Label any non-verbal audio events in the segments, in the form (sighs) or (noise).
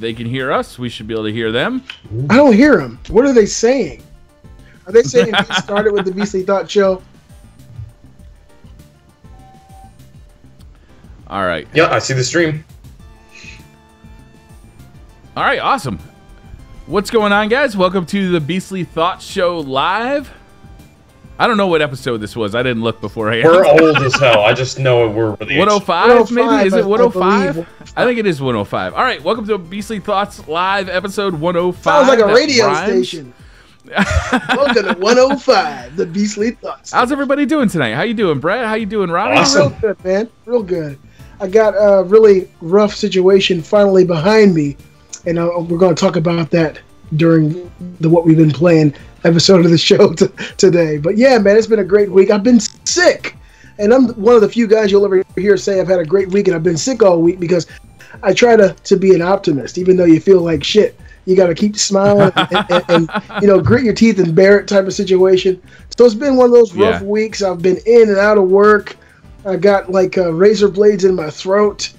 All right. They can hear us. We should be able to hear them. I don't hear them. What are they saying? Are they saying we (laughs) started with the Beastly Thought Show? All right. Yeah, I see the stream. All right. Awesome. What's going on, guys? Welcome to the Beastly Thought Show live. I don't know what episode this was. I didn't look beforehand. We're old as hell. I just know we're really (laughs) 105, maybe? Is it 105? believe. I think it is 105. All right. Welcome to Beastly Thoughts live episode 105. Sounds like a That radio rhymes. station. (laughs) Welcome to 105, the Beastly Thoughts. How's everybody doing tonight? How you doing, Brad? How you doing, Robbie? Awesome. Real good, man. Real good. I got a really rough situation finally behind me, and uh, we're going to talk about that during the what we've been playing episode of the show t- today. But yeah, man, it's been a great week. I've been sick, and I'm one of the few guys you'll ever hear say I've had a great week, and I've been sick all week because I try to to be an optimist, even though you feel like shit. You got to keep smiling and, and, and, you know grit your teeth and bear it type of situation. So it's been one of those rough Yeah. weeks. I've been in and out of work. I got like uh, razor blades in my throat.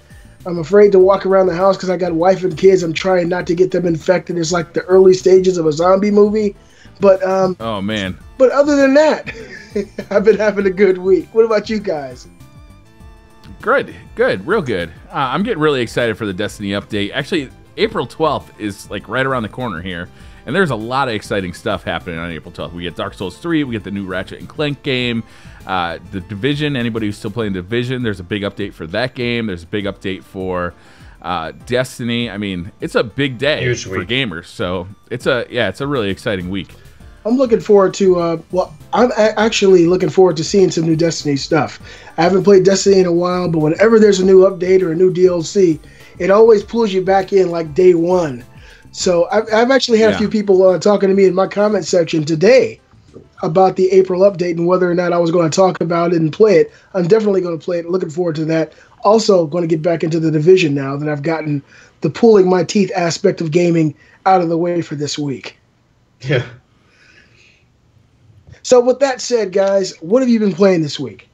I'm afraid to walk around the house because I got wife and kids. I'm trying not to get them infected. It's like the early stages of a zombie movie. But um, Oh man. but other than that, (laughs) I've been having a good week. What about you guys? Good, good, real good. Uh, I'm getting really excited for the Destiny update. Actually, April 12th is like right around the corner here, and there's a lot of exciting stuff happening on April 12th. We get Dark Souls 3, we get the new Ratchet and Clank game, uh, the Division. Anybody who's still playing Division, there's a big update for that game. There's a big update for uh, Destiny. I mean, it's a big day Huge for week. gamers. So it's a yeah, it's a really exciting week. I'm looking forward to. Uh, well, I'm a- actually looking forward to seeing some new Destiny stuff. I haven't played Destiny in a while, but whenever there's a new update or a new DLC, it always pulls you back in like day one. So I've, I've actually had Yeah. a few people uh, talking to me in my comment section today about the April update and whether or not I was going to talk about it and play it. I'm definitely going to play it. Looking forward to that. Also, going to get back into the division now that I've gotten the pulling my teeth aspect of gaming out of the way for this week. Yeah. So, with that said, guys, what have you been playing this week?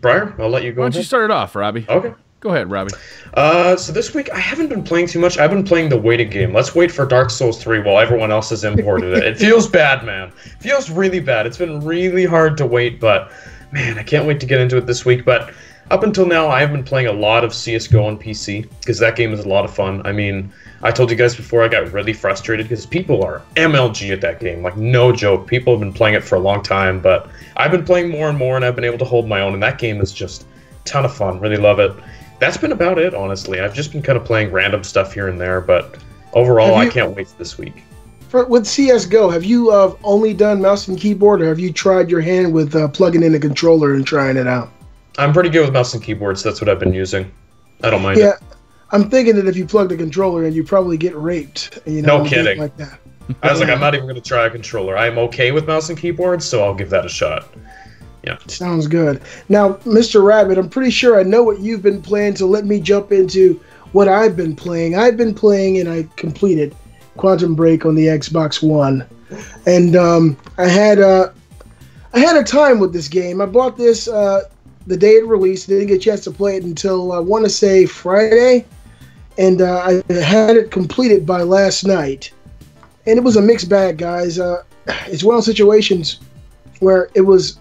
Briar, I'll let you go. Why don't you start it off, Robbie? Okay. Go ahead, Robbie. Uh, so this week I haven't been playing too much. I've been playing the waiting game. Let's wait for Dark Souls 3 while everyone else has imported it. It (laughs) feels bad, man. It feels really bad. It's been really hard to wait, but man, I can't wait to get into it this week. But up until now, I have been playing a lot of CS:GO on PC because that game is a lot of fun. I mean, I told you guys before I got really frustrated because people are MLG at that game, like no joke. People have been playing it for a long time, but I've been playing more and more, and I've been able to hold my own. And that game is just a ton of fun. Really love it. That's been about it, honestly. I've just been kind of playing random stuff here and there, but overall, Have I can't wait for this week. For, with CS:GO, have you uh, only done mouse and keyboard, or have you tried your hand with uh, plugging in a controller and trying it out? I'm pretty good with mouse and keyboards. That's what I've been using. I don't mind Yeah, it. I'm thinking that if you plug the controller in, you probably get raped. You know, No kidding. Like that. I was like, I'm not even going to try a controller. I'm okay with mouse and keyboards, so I'll give that a shot. Yeah. Sounds good. Now, Mr. Rabbit, I'm pretty sure I know what you've been playing, so let me jump into what I've been playing. I've been playing and I completed Quantum Break on the Xbox One, and um, I had a I had a time with this game. I bought this uh, the day it released. Didn't get a chance to play it until I want to say Friday, and uh, I had it completed by last night. And it was a mixed bag, guys. Uh, it's one of those situations where it was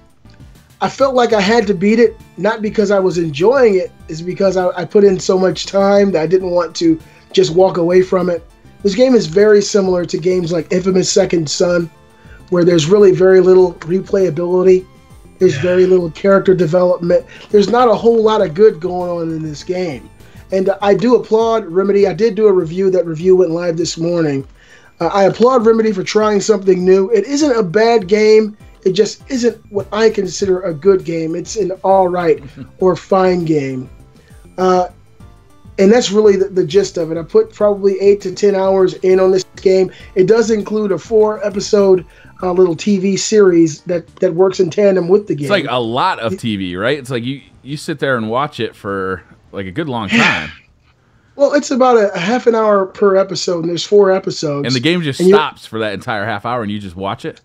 I felt like I had to beat it, not because I was enjoying it, is because I, I put in so much time that I didn't want to just walk away from it. This game is very similar to games like Infamous Second Son, where there's really very little replayability. There's very little character development. There's not a whole lot of good going on in this game. And I do applaud Remedy. I did do a review. That review went live this morning. Uh, I applaud Remedy for trying something new. It isn't a bad game. It just isn't what I consider a good game. It's an all right (laughs) or fine game. Uh, and that's really the, the gist of it. I put probably eight to 10 hours in on this game. It does include a four episode uh, little TV series that, that works in tandem with the game. It's like a lot of TV, right? It's like you you sit there and watch it for like a good long (sighs) time, well, it's about a, a half an hour per episode, and there's four episodes. and the game just And you- stops for that entire half hour, and you just watch it.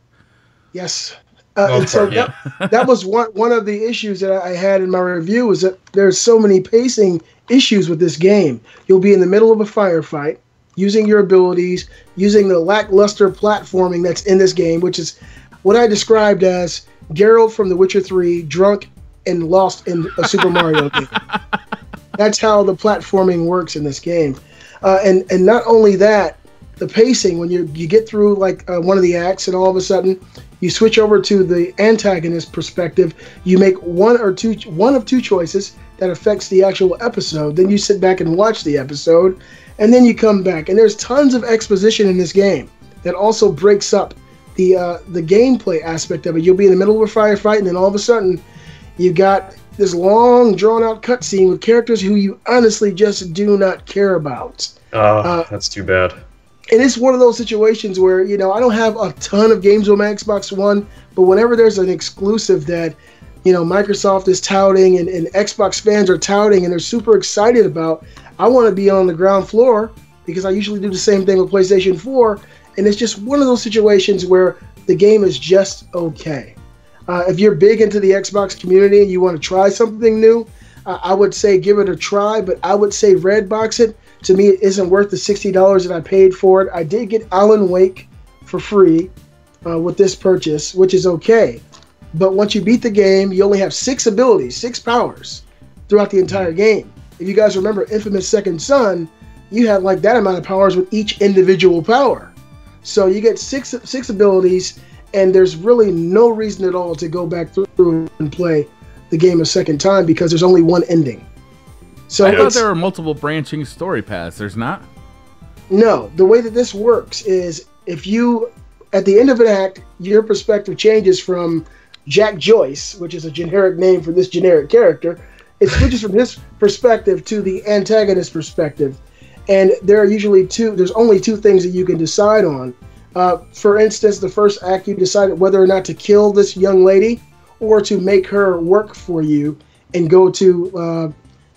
Yes. Uh, Most and so part, that, (laughs) that was one one of the issues that I had in my review is that there's so many pacing issues with this game. You'll be in the middle of a firefight, using your abilities, using the lackluster platforming that's in this game, which is what I described as Geralt from The Witcher 3, drunk and lost in a Super Mario (laughs) game. That's how the platforming works in this game. Uh, and and not only that, the pacing when you you get through like uh, one of the acts and all of a sudden you switch over to the antagonist perspective you make one or two one of two choices that affects the actual episode then you sit back and watch the episode and then you come back. And there's tons of exposition in this game that also breaks up the uh, the gameplay aspect of it. You'll be in the middle of a firefight and then all of a sudden you got this long drawn out cutscene with characters who you honestly just do not care about. Uh, uh, that's too bad. and it's one of those situations where you know I don't have a ton of games on my Xbox One, but whenever there's an exclusive that you know Microsoft is touting and, and Xbox fans are touting and they're super excited about, I want to be on the ground floor because I usually do the same thing with PlayStation 4, and it's just one of those situations where the game is just okay. Uh, if you're big into the Xbox community and you want to try something new, uh, I would say give it a try, but I would say red box it to me, it isn't worth the $60 that I paid for it. I did get Alan Wake for free uh, with this purchase, which is okay. But once you beat the game, you only have six abilities, six powers throughout the entire game. If you guys remember Infamous Second Son, you had like that amount of powers with each individual power. So you get six six abilities, and there's really no reason at all to go back through and play the game a second time because there's only one ending. So I thought there were multiple branching story paths. There's not. No, the way that this works is if you, at the end of an act, your perspective changes from Jack Joyce, which is a generic name for this generic character. It switches from his perspective to the antagonist perspective, and there are usually two. There's only two things that you can decide on. Uh, for instance, the first act you decided whether or not to kill this young lady or to make her work for you and go to uh,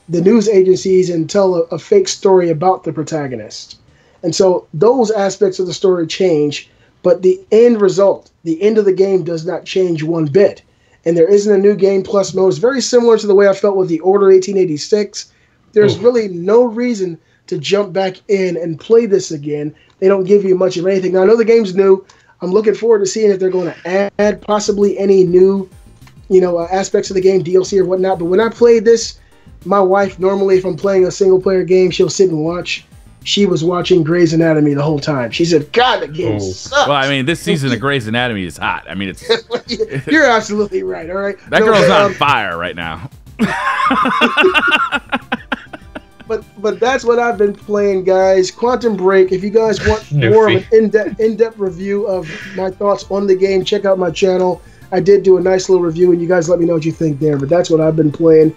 the news agencies and tell a, a fake story about the protagonist. And so those aspects of the story change, but the end result, the end of the game, does not change one bit. And there isn't a new game plus mode. It's very similar to the way I felt with the Order 1886. There's Ooh. really no reason to jump back in and play this again. They don't give you much of anything. Now, I know the game's new. I'm looking forward to seeing if they're going to add possibly any new, you know, uh, aspects of the game, DLC or whatnot. But when I played this, my wife normally if I'm playing a single player game, she'll sit and watch. She was watching Grey's Anatomy the whole time. She said, "God, the game Ooh. sucks." Well, I mean, this (laughs) season of Grey's Anatomy is hot. I mean, it's (laughs) you're absolutely right. All right, that no, girl's um, on fire right now. (laughs) but but that's what I've been playing, guys. Quantum Break. If you guys want more of an in-depth in-depth review of my thoughts on the game, check out my channel. I did do a nice little review, and you guys let me know what you think there. But that's what I've been playing.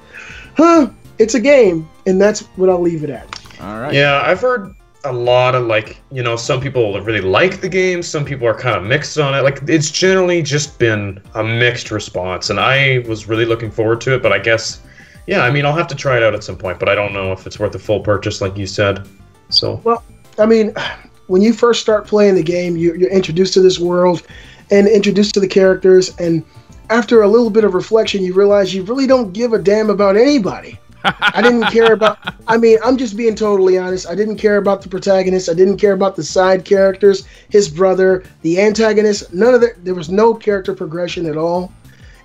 Huh? it's a game, and that's what I'll leave it at. All right. Yeah, I've heard a lot of like you know some people really like the game some people are kind of mixed on it. Like it's generally just been a mixed response and i was really looking forward to it but i guess yeah i mean i'll have to try it out at some point but i don't know if it's worth a full purchase like you said so. Well i mean when you first start playing the game you, you're introduced to this world and introduced to the characters and after a little bit of reflection you realize you really don't give a damn about anybody I didn't care about. I mean, I'm just being totally honest. I didn't care about the protagonist. I didn't care about the side characters, his brother, the antagonist. None of that. There was no character progression at all.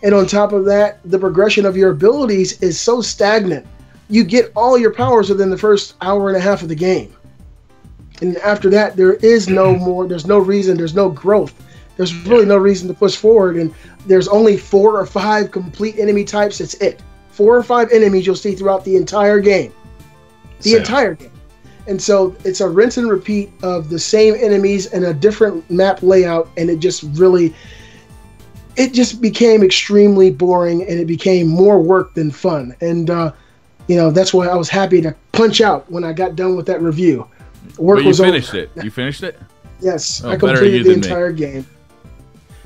And on top of that, the progression of your abilities is so stagnant. You get all your powers within the first hour and a half of the game. And after that, there is no more, there's no reason, there's no growth. There's really no reason to push forward. And there's only four or five complete enemy types. That's it four or five enemies you'll see throughout the entire game. The Same. entire game. And so it's a rinse and repeat of the same enemies and a different map layout, and it just really it just became extremely boring and it became more work than fun. And uh, you know, that's why I was happy to punch out when I got done with that review. Work but you was finished over. it. You finished it? (laughs) Yes, oh, I completed the entire me. game.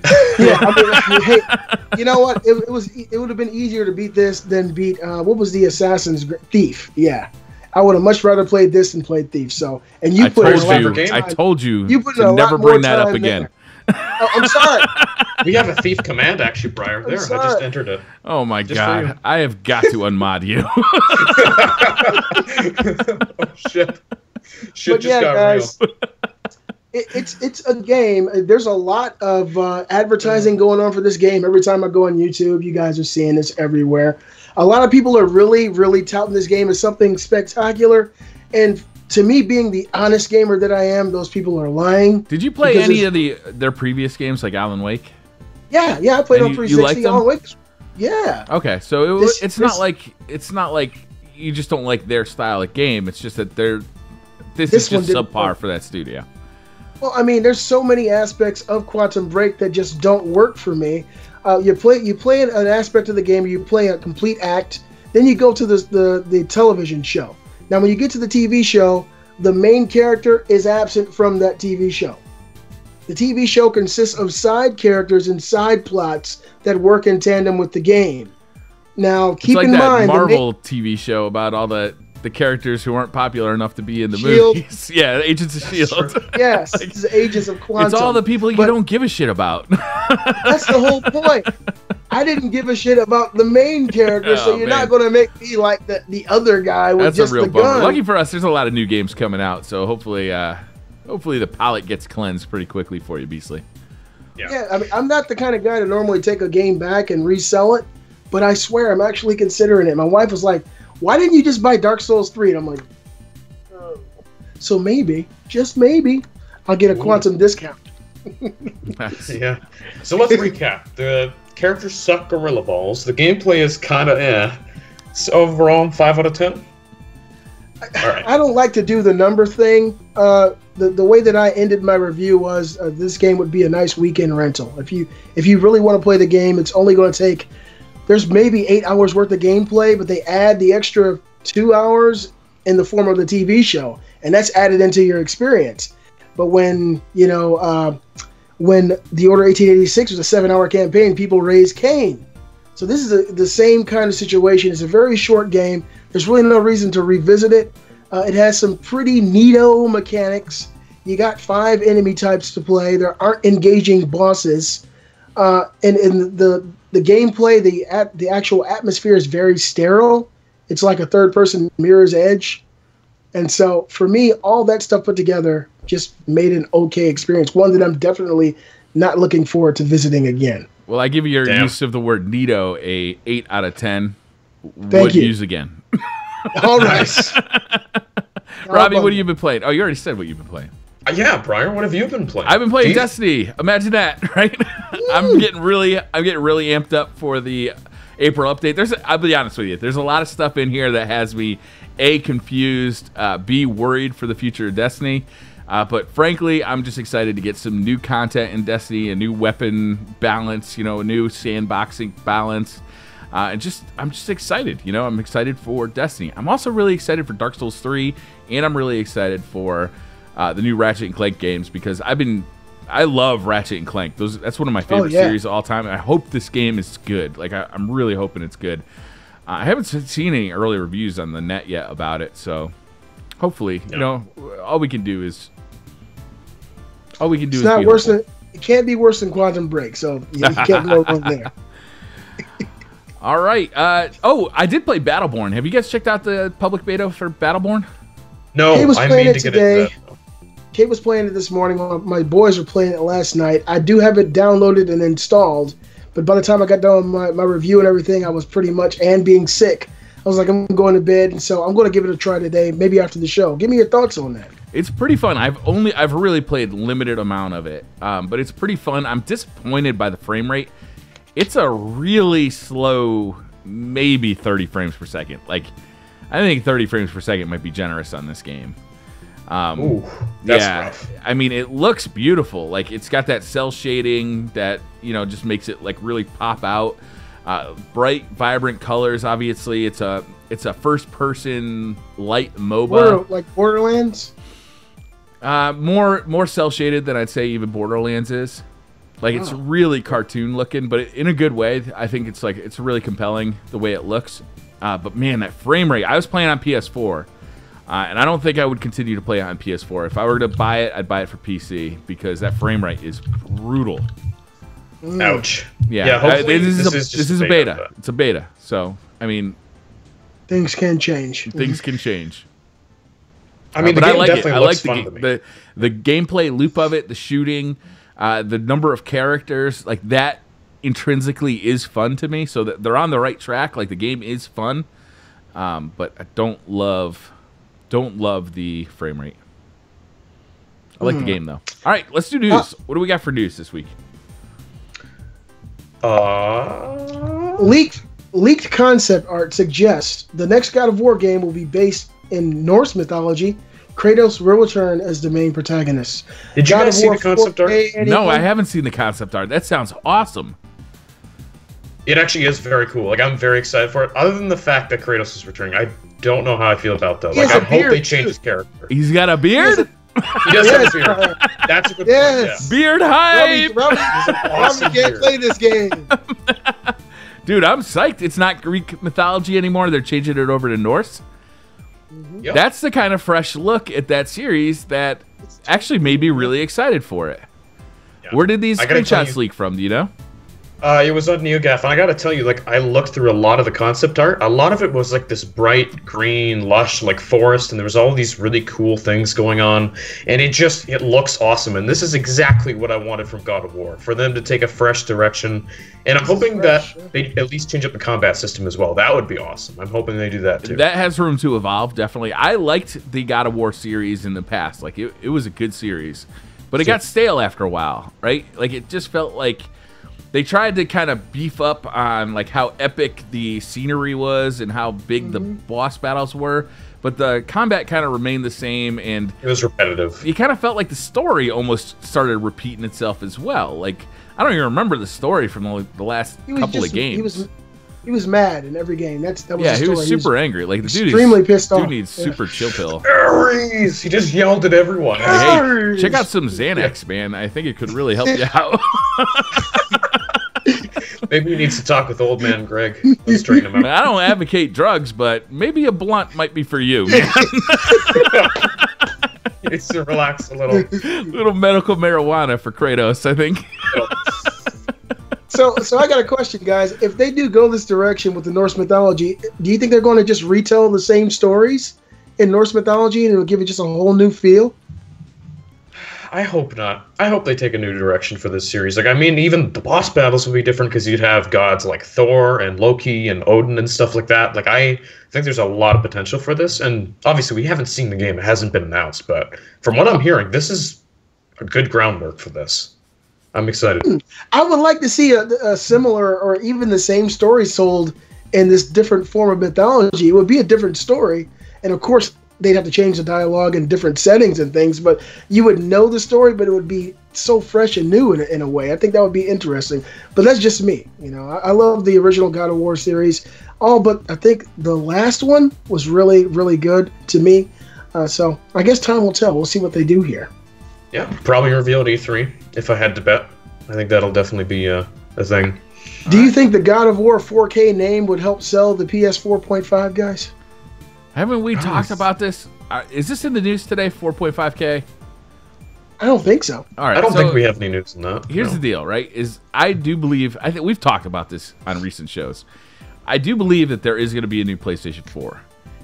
(laughs) yeah, I mean, hey, (laughs) you know what? It, it, was it would have been easier to beat this than beat uh, what was the Assassin's Thief? Yeah, I would have much rather played this than played Thief. So, and you I put told you, I told you, you put to never bring that up again. Oh, I'm sorry. (laughs) We have a thief command actually, Briar. There, I just entered it. Oh my Just god. I have got to unmod you. oh shit! Shit but just yeah, got guys, real. It, it's it's a game. There's a lot of uh, advertising going on for this game. Every time I go on YouTube, you guys are seeing this everywhere. A lot of people are really, really touting this game as something spectacular, and to me, being the honest gamer that I am, those people are lying. Did you play any of the their previous games like Alan Wake? Yeah, yeah, I played And on you- you 360 them? Alan Wake. Yeah, Okay, so it, This- it's this- not like it's not like you just don't like their style of game. It's just that they're this, This is just subpar work. for that studio. Well, I mean, there's so many aspects of Quantum Break that just don't work for me. Uh, you play you play an, aspect of the game, you play a complete act, then you go to the, the the television show. Now, when you get to the TV show, the main character is absent from that TV show. The TV show consists of side characters and side plots that work in tandem with the game. Now, It's keep like in that mind, the main- Marvel TV show about all the the characters who weren't popular enough to be in the Shield. movies. (laughs) yeah, Agents of Shield. (laughs) yes, this is Agents of Quantum. it's all the people you don't give a shit about. (laughs) That's the whole point. I didn't give a shit about the main character, so Oh, you're man. not going to make me like the, the other guy with That's just a real the bummer. gun. Lucky for us, there's a lot of new games coming out, so hopefully, uh, hopefully the palette gets cleansed pretty quickly for you, Beastly. yeah, I mean, I'm not the kind of guy to normally take a game back and resell it, but I swear I'm actually considering it. My wife was like, "Why didn't you just buy Dark Souls 3?" And I'm like, oh. "So maybe, just maybe, I'll get a quantum discount." Yeah. So let's recap. The characters suck gorilla balls. The gameplay is kind of eh. So overall, five out of ten. All right. I don't like to do the number thing. Uh, the the way that I ended my review was uh, this game would be a nice weekend rental. If you if you really want to play the game, it's only going to take. There's maybe eight hours worth of gameplay, but they add the extra two hours in the form of the TV show, and that's added into your experience. But when you know uh, when the Order 1886 was a seven-hour campaign, people raised Cain. So this is a, the same kind of situation. It's a very short game. There's really no reason to revisit it. Uh, it has some pretty neato mechanics. You got five enemy types to play. There aren't engaging bosses, uh, and and the the gameplay, the at, the actual atmosphere is very sterile. It's like a third person Mirror's Edge, and so for me, all that stuff put together just made an okay experience. One that I'm definitely not looking forward to visiting again. Well, I give your Damn. use of the word Nito a eight out of ten. Thank Would you. use again. (laughs) All right, (laughs) Robbie, what have you been playing? Oh, you already said what you've been playing. Uh, yeah, Briar, what have you been playing? I've been playing you- Destiny. Imagine that, (laughs) right? I'm getting really, I'm getting really amped up for the April update. There's, I'll be honest with you, there's a lot of stuff in here that has me a confused, uh, b worried for the future of Destiny. Uh, but frankly, I'm just excited to get some new content in Destiny, a new weapon balance, you know, a new sandboxing balance. Uh, and just, I'm just excited. You know, I'm excited for Destiny. I'm also really excited for Dark Souls 3, and I'm really excited for uh, the new Ratchet and Clank games because I've been, I love Ratchet and Clank. Those, that's one of my favorite yeah. series of all time. And I hope this game is good. Like, I, I'm really hoping it's good. Uh, I haven't seen any early reviews on the net yet about it, so hopefully, you know, all we can do is, all we can do it's is not worse hopeful. than it can't be worse than Quantum Break. So you, you can't go wrong there. (laughs) (laughs) All right. Uh, oh, I did play Battleborn. Have you guys checked out the public beta for Battleborn? No, I playing mean it to get today. into that. Kate was playing it this morning. My boys were playing it last night. I do have it downloaded and installed, but by the time I got done my, my review and everything, I was pretty much and being sick. I was like, I'm going to bed, so I'm going to give it a try today, maybe after the show. Give me your thoughts on that. It's pretty fun. I've only I've really played limited amount of it, um, but it's pretty fun. I'm disappointed by the frame rate. It's a really slow, maybe 30 frames per second. Like, I think 30 frames per second might be generous on this game. Um, Ooh, that's yeah, rough. I mean, it looks beautiful. Like it's got that cel shading that you know just makes it like really pop out. Uh, bright, vibrant colors. Obviously, it's a it's a first person light MOBA. Border, like Borderlands. Uh, more more cel shaded than I'd say even Borderlands is. Like it's Oh. really cartoon looking, but in a good way. I think it's like it's really compelling the way it looks. Uh, but man, that frame rate. I was playing on PS4, Uh, and I don't think I would continue to play it on PS4. If I were to buy it, I'd buy it for PC because that frame rate is brutal. Ouch. Yeah, Yeah. uh, Hopefully, this, is a, just this is a beta, beta. It's a beta. So I mean, Things can change. (laughs) things can change. I mean, Uh, the but I game like it. definitely I like the, fun ga- to me. the the gameplay loop of it, the shooting, uh, the number of characters, like that intrinsically is fun to me. So that they're on the right track. Like the game is fun, um, but I don't love don't love the frame rate. I like the game though. All right, let's do news. what do we got for news this week? Uh, Leaked leaked concept art suggests the next God of War game will be based in Norse mythology. Kratos will return as the main protagonist. did you God guys see War the concept art? 4K, No, I haven't seen the concept art. That sounds awesome. It actually is very cool. Like I'm very excited for it. Other than the fact that Kratos is returning, I don't know how I feel about that. He Like has I a hope beard, they change his character. He's got a beard. He does Yes, have a beard. That's a good Yes. point. Beard hype. Robbie, awesome Robbie can't beard. play this game. (laughs) Dude, I'm psyched. It's not Greek mythology anymore. They're changing it over to Norse. Yeah. Yep. That's the kind of fresh look at that series that actually made me really excited for it. Yeah. Where did these I gotta tell screenshots leak from? Do you know? Uh, it was on NeoGAF, and I gotta tell you, like, I looked through a lot of the concept art. A lot of it was like this bright green, lush, like forest, and there was all these really cool things going on, and it just it looks awesome. And this is exactly what I wanted from God of War, for them to take a fresh direction. And I'm hoping Fresh, that they at least change up the combat system as well. That would be awesome. I'm hoping they do that too. That has room to evolve, definitely. I liked the God of War series in the past. Like, it, it was a good series. But it got stale after a while, right? Like, it just felt like they tried to kind of beef up on, like, how epic the scenery was and how big the mm-hmm. boss battles were. But the combat kind of remained the same, and it was repetitive. you kind of felt like the story almost started repeating itself as well. Like, I don't even remember the story from the, the last He couple just of games. he was he was mad in every game. That's that was yeah, the he was super angry. Like, the dude is- extremely pissed Dude off. needs Yeah. super chill pill. Ares! He just yelled at everyone. Hey, Ares! check out some Xanax, man. I think it could really help you (laughs) out. (laughs) Maybe he needs to talk with old man Greg. (laughs) Let's straighten him out. I don't advocate drugs, but maybe a blunt might be for you. man. (laughs) He needs to relax a little. Little medical marijuana for Kratos, I think. (laughs) So, so I got a question, guys. If they do go this direction with the Norse mythology, do you think they're going to just retell the same stories in Norse mythology and it'll give it just a whole new feel? I hope not. I hope they take a new direction for this series. Like, I mean, even the boss battles would be different because you'd have gods like Thor and Loki and Odin and stuff like that. Like, I think there's a lot of potential for this. And obviously, we haven't seen the game; it hasn't been announced. But from what I'm hearing, this is a good groundwork for this. I'm excited. Hmm. I would like to see a, a similar or even the same story sold in this different form of mythology. It would be a different story, and of course, they'd have to change the dialogue in different settings and things. But you would know the story, but it would be so fresh and new in a, in a way. I think that would be interesting. But that's just me. You know, I, I love the original God of War series. All but I think the last one was really, really good to me. Uh, so I guess time will tell. We'll see what they do here. Yeah, probably revealed E3 if I had to bet. I think that'll definitely be uh, a thing. Do you think the God of War 4K name would help sell the PS 4.5, guys? Haven't we talked about this? Uh, is this in the news today? 4.5K? I don't think so. All right. I don't so think we have any news on that. Here's no. the deal, right? Is I do believe I think we've talked about this on recent shows. I do believe that there is going to be a new PlayStation 4.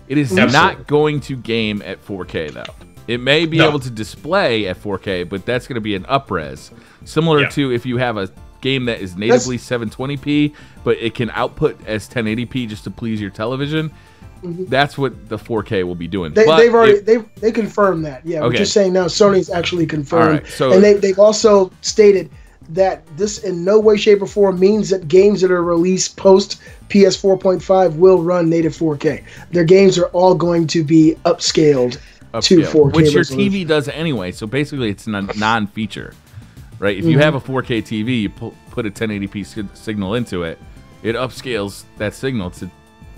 It is Absolutely. not going to game at 4K though. It may be No. able to display at 4K, but that's going to be an upres, similar Yeah. to if you have a game that is natively 720p, but it can output as 1080p just to please your television. That's what the 4K will be doing. Mm-hmm. They, they've already they they confirmed that. Yeah, Okay. we're just saying now Sony's actually confirmed, right, so- and they they've also stated that this in no way, shape, or form means that games that are released post PS 4.5 will run native 4K. Their games are all going to be upscaled, to 4K which your resolution. TV does anyway. So basically, it's a non-feature, right? If Mm-hmm. you have a 4K TV, you pu- put a 1080p sig- signal into it, it upscales that signal to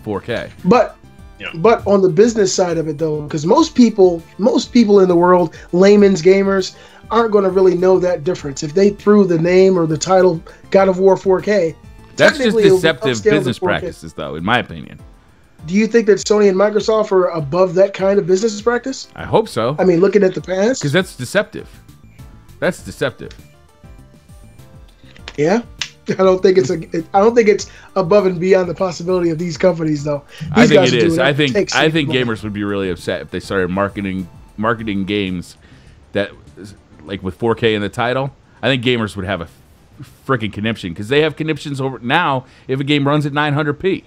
4K. But Yeah. but on the business side of it though, because most people most people in the world, layman's gamers, aren't going to really know that difference. If they threw the name or the title God of War 4K, That's just technically it'll be deceptive business practices, though, in my opinion. do you think that Sony and Microsoft are above that kind of business practice? I hope so. I mean, looking at the past, because that's deceptive. That's deceptive. Yeah, (laughs) I don't think it's a. I don't think it's above and beyond the possibility of these companies, though. These I think guys it are I think it takes to I think money. gamers would be really upset if they started marketing marketing games that like with 4K in the title. I think gamers would have a freaking conniption because they have conniptions over now if a game runs at 900p.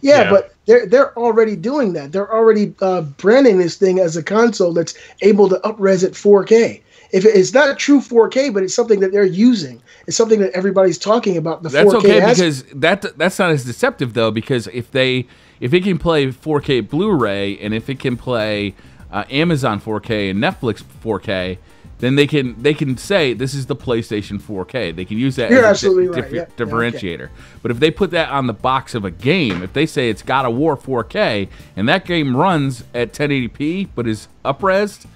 Yeah, Yeah. but they're they're already doing that. They're already uh, branding this thing as a console that's able to upres at 4K. If it's not a true 4K, but it's something that they're using. It's something that everybody's talking about. The That's 4K okay because that that's not as deceptive though because if they if it can play 4K Blu-ray and if it can play uh, Amazon 4K and Netflix 4K, then they can they can say this is the PlayStation 4K. They can use that You're as a di- right. differ- Yeah, yeah, okay. differentiator. But if they put that on the box of a game, if they say it's God of War 4K and that game runs at 1080p but is upresed,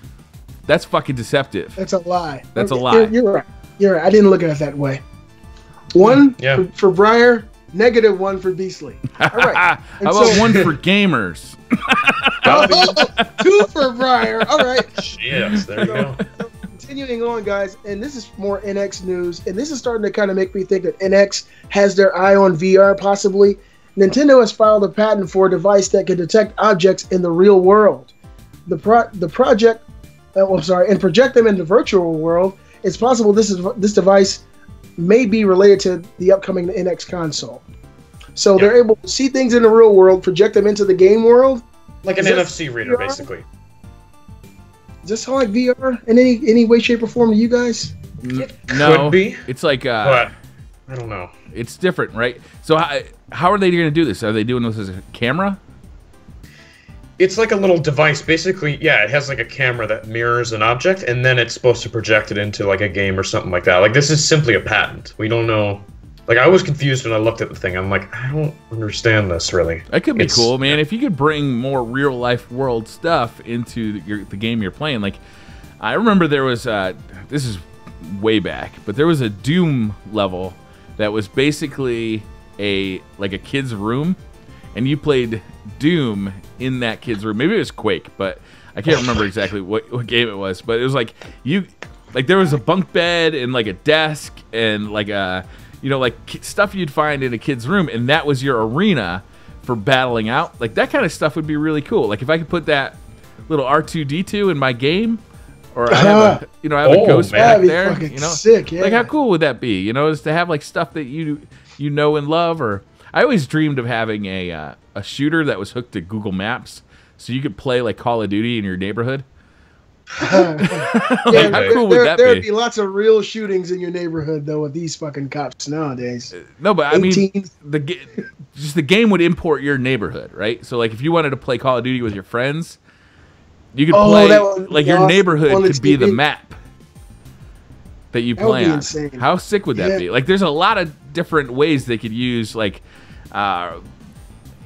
that's fucking deceptive. That's a lie. That's a You're- lie. You're, right. You're right. I didn't look at it that way. One mm, Yeah. for, for Briar, negative one for Beastly. (laughs) All right. How about so- one for gamers? (laughs) Oh, two for Briar. All right. Yes, there you go. So, continuing on, guys, and this is more NX news, and this is starting to kind of make me think that NX has their eye on VR possibly. Nintendo has filed a patent for a device that can detect objects in the real world. The pro- the project, uh, I'm sorry, and project them in the virtual world. It's possible this is this device may be related to the upcoming NX console. So they're able to see things in the real world, project them into the game world. Like an Is NFC reader, VR? basically. Does this sound like VR in any any way, shape, or form to you guys? N- It no, could be. It's like uh, But I don't know. it's different, right? So how, how are they going to do this? Are they doing this as a camera? It's like a little device. Basically, yeah, it has like a camera that mirrors an object, and then it's supposed to project it into like a game or something like that. Like this is simply a patent. We don't know. Like I was confused when I looked at the thing. I'm like, I don't understand this really. That could be It's- cool, man. If you could bring more real life world stuff into the, your, the game you're playing, like I remember there was uh, this is way back, but there was a Doom level that was basically a like a kid's room, and you played Doom in that kid's room. Maybe it was Quake, but I can't remember exactly what, what game it was. But it was like you like there was a bunk bed and like a desk and like a you know like stuff you'd find in a kid's room, and that was your arena for battling out. Like that kind of stuff would be really cool. Like if I could put that little R two D two in my game, or I have a (laughs) you know I have a Oh, ghost man. back there. You know, sick, yeah. like how cool would that be? You know, is to have like stuff that you you know and love. Or I always dreamed of having a uh, a shooter that was hooked to Google Maps, so you could play like Call of Duty in your neighborhood. (laughs) yeah, how cool would there, that there'd be? be lots of real shootings in your neighborhood though with these fucking cops nowadays. No, but I mean 18. the just the game would import your neighborhood, right? So like if you wanted to play Call of Duty with your friends, you could Oh, play would like your neighborhood could be the map that you That would play on. insane. How sick would that Yeah. be? Like there's a lot of different ways they could use like uh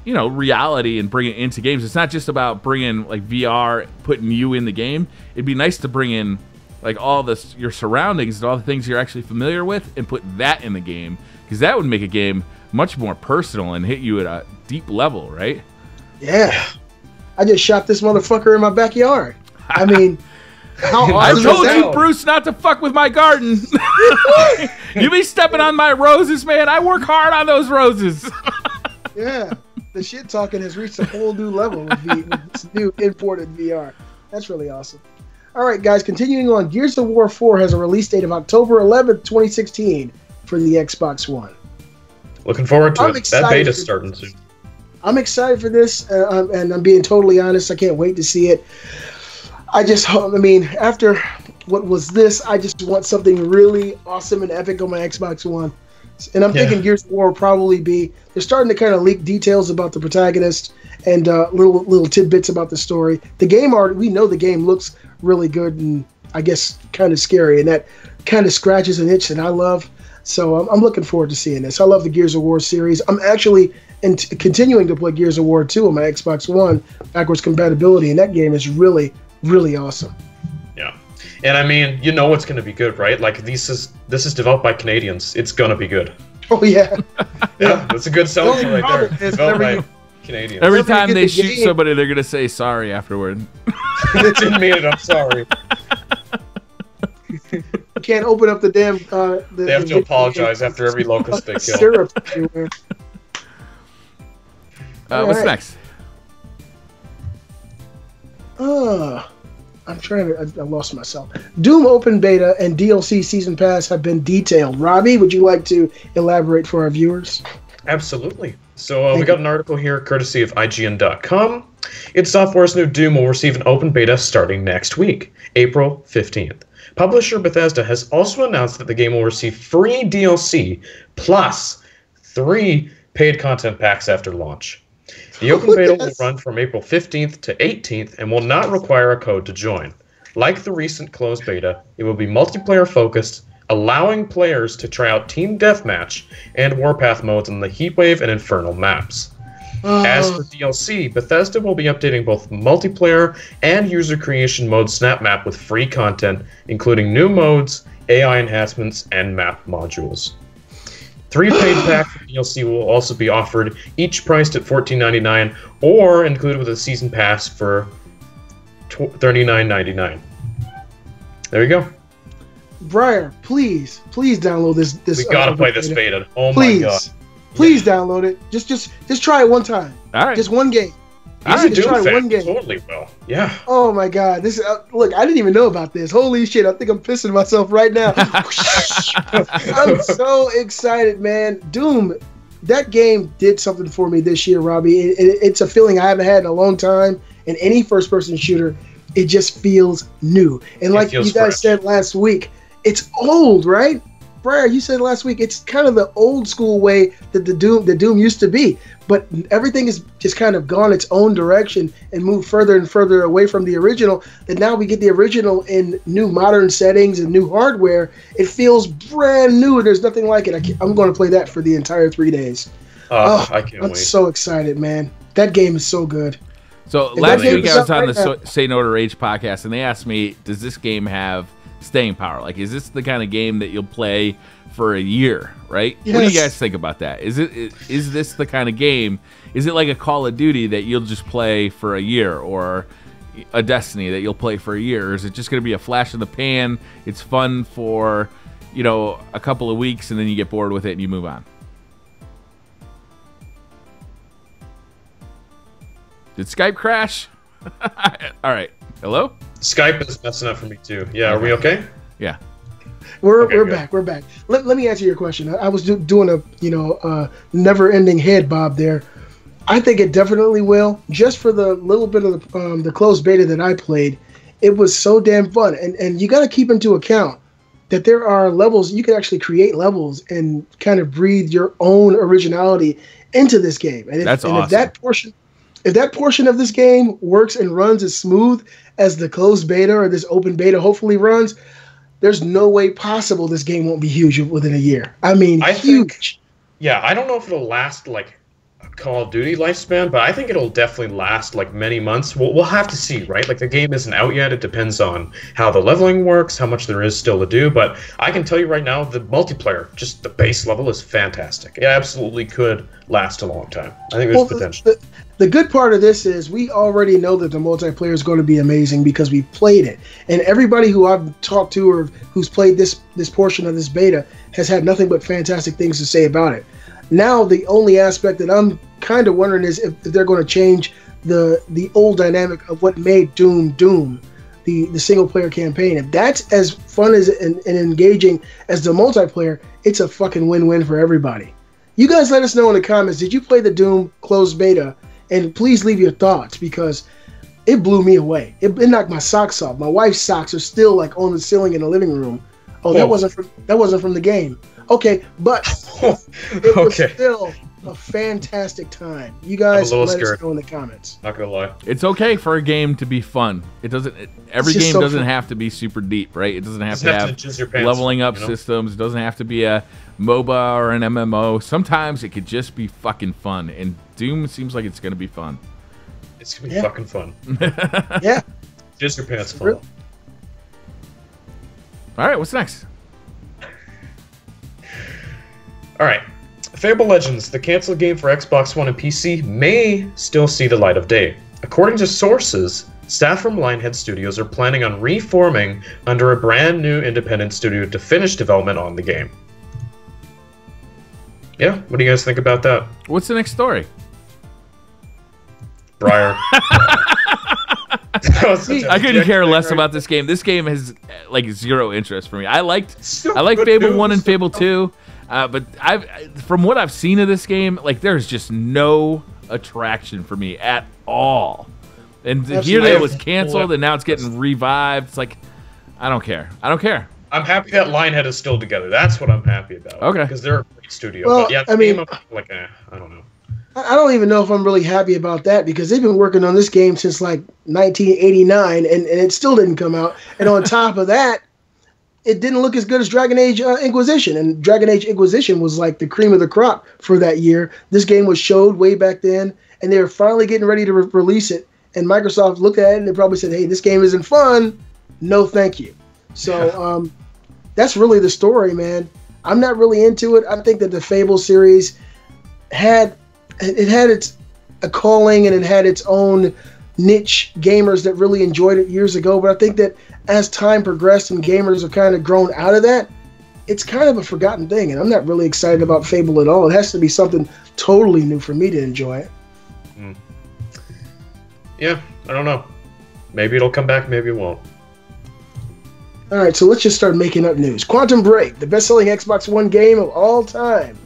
you know, reality and bring it into games. It's not just about bringing like VR, putting you in the game. It'd be nice to bring in like all this your surroundings and all the things you're actually familiar with and put that in the game because that would make a game much more personal and hit you at a deep level, right? Yeah. I just shot this motherfucker in my backyard. I (laughs) mean, how (laughs) I told you, Bruce, not to fuck with my garden. (laughs) you be stepping on my roses, man. I work hard on those roses. (laughs) Yeah. The shit talking has reached a whole new level with, v- with this new imported VR. That's really awesome. All right, guys, continuing on. Gears of War 4 has a release date of October 11th, 2016 for the Xbox One. Looking forward to I'm it. That excited beta's starting soon. I'm excited for this, uh, um, and I'm being totally honest. I can't wait to see it. I just, hope- I mean, after what was this, I just want something really awesome and epic on my Xbox One. And I'm Yeah. thinking Gears of War will probably be. They're starting to kind of leak details about the protagonist and uh, little little tidbits about the story. The game art, we know the game looks really good and I guess kind of scary, and that kind of scratches an itch that I love. So I'm, I'm looking forward to seeing this. I love the Gears of War series. I'm actually in continuing to play Gears of War 2 on my Xbox One backwards compatibility, and that game is really, really awesome. Yeah. And I mean, you know it's going to be good, right? Like this is this is developed by Canadians. It's going to be good. Oh yeah, (laughs) Yeah, that's a good selling point right there. problem is Developed whenever by- Canadians. Every time they the shoot game. somebody, they're gonna say sorry afterward. (laughs) (laughs) didn't mean it. I'm sorry. You can't open up the damn. Uh, the, They have the to apologize after every locust they kill. Syrup everywhere. Uh, what's Alright. next? Uh, I'm trying to. I, I lost myself. Doom Open Beta and DLC Season Pass have been detailed. Robbie, would you like to elaborate for our viewers? Absolutely. So uh, we got an article here courtesy of IGN.com. Id Software's new Doom will receive an open beta starting next week, April 15th. Publisher Bethesda has also announced that the game will receive free DLC plus three paid content packs after launch. The open beta will run from April 15th to 18th and will not require a code to join. Like the recent closed beta, it will be multiplayer focused, allowing players to try out Team Deathmatch and Warpath modes on the Heatwave and Infernal maps. As for oh. DLC, Bethesda will be updating both multiplayer and user creation mode Snap Map with free content, including new modes, AI enhancements, and map modules. Three paid packs for DLC will see will also be offered, each priced at $14.99 or included with a season pass for $39.99. There you go. Briar, please, please download this. This We gotta uh, play this beta. beta. Oh Please, my god. please download it. Just, just, just try it one time. All right. Just one game. He's Alright, a Doom one game. Totally will. Yeah. Oh my god, this is uh, look. I didn't even know about this. Holy shit! I think I'm pissing myself right now. (laughs) (laughs) I'm so excited, man. Doom, that game did something for me this year, Robbie. It, it- it's a feeling I haven't had in a long time. In any first-person shooter, it just feels new. And like you guys fresh. said last week, it's old, right? Briar, you said last week it's kind of the old school way that the Doom the Doom used to be, but everything has just kind of gone its own direction and moved further and further away from the original. That now we get the original in new modern settings and new hardware. It feels brand new, and there's nothing like it. I can't, I'm going to play that for the entire three days. Uh, Oh, I can't I'm wait. so excited, man. That game is so good. So If last week I was on right the now- So- Say No to Rage podcast, and they asked me, "Does this game have staying power? Like, is this the kind of game that you'll play for a year? Right? What do you guys think about that? Is it is, is this the kind of game? Is it like a Call of Duty that you'll just play for a year, or a Destiny that you'll play for a year? Or is it just going to be a flash in the pan? It's fun for you know a couple of weeks, and then you get bored with it and you move on. Did Skype crash? (laughs) All right. Hello? Skype is messing up for me too. Yeah, are we okay? Yeah. We're, Okay, we're good. back. We're back. Let, let me answer your question. I, I was do, doing a you know uh, never-ending head bob there. I think it definitely will. Just for the little bit of the, um, the closed beta that I played, it was so damn fun. And and you got to keep into account that there are levels you can actually create levels and kind of breathe your own originality into this game. And if, That's and if that portion if that portion of this game works and runs as smooth as the closed beta or this open beta hopefully runs, there's no way possible this game won't be huge within a year. I mean, I huge. think- Yeah, I don't know if it'll last like a Call of Duty lifespan, but I think it'll definitely last like many months. We'll, we'll have to see, right? Like the game isn't out yet. It depends on how the leveling works, how much there is still to do. But I can tell you right now, the multiplayer, just the base level, is fantastic. It absolutely could last a long time. I think there's Well, potential. the, the good part of this is we already know that the multiplayer is going to be amazing because we played it, and everybody who I've talked to or who's played this this portion of this beta has had nothing but fantastic things to say about it. Now the only aspect that I'm kind of wondering is if, they're going to change the the old dynamic of what made Doom Doom, the the single player campaign. If that's as fun as and, and engaging as the multiplayer, it's a fucking win win for everybody. You guys let us know in the comments. Did you play the Doom closed beta? And please leave your thoughts because it blew me away. It, it knocked my socks off. My wife's socks are still like on the ceiling in the living room. Oh, that Oh. wasn't from that wasn't from the game. Okay, but (laughs) it was okay, still a fantastic time. You guys let scared. us know in the comments. not gonna lie. It's okay for a game to be fun. It doesn't. It, every game so doesn't fun. have to be super deep, right? It doesn't have to have have to jizz your pants, leveling up you know? systems. It doesn't have to be a MOBA or an MMO. Sometimes it could just be fucking fun, and Doom seems like it's gonna be fun. It's gonna be Yeah. fucking fun. (laughs) Yeah, Jizz your pants full. All right, what's next? All right. Fable Legends, the canceled game for Xbox One and PC, may still see the light of day. According to sources, staff from Lionhead Studios are planning on reforming under a brand new independent studio to finish development on the game. Yeah, what do you guys think about that? What's the next story? Briar. (laughs) I couldn't care less about this game. This game has like zero interest for me. I liked I like Fable One and Fable Two, uh, but I've from what I've seen of this game, like there's just no attraction for me at all. And hear that it was canceled, and now it's getting revived. It's like I don't care. I don't care. I'm happy that Lionhead is still together. That's what I'm happy about. Okay. Because they're a great studio. Well, but yeah, I mean- game, like, eh, I don't know. I don't even know if I'm really happy about that because they've been working on this game since like 1989 and, and it still didn't come out. And on top of that, it didn't look as good as Dragon Age uh, Inquisition. And Dragon Age Inquisition was like the cream of the crop for that year. This game was showed way back then, and they were finally getting ready to re- release it. And Microsoft looked at it and they probably said, hey, this game isn't fun. No, thank you. So um, that's really the story, man. I'm not really into it. I think that the Fable series had it had its a calling and it had its own niche gamers that really enjoyed it years ago. But I think that as time progressed and gamers have kind of grown out of that, it's kind of a forgotten thing. And I'm not really excited about Fable at all. It has to be something totally new for me to enjoy it. Yeah, I don't know. Maybe it'll come back, maybe it won't. All right, so let's just start making up news. Quantum Break, the best-selling Xbox One game of all time.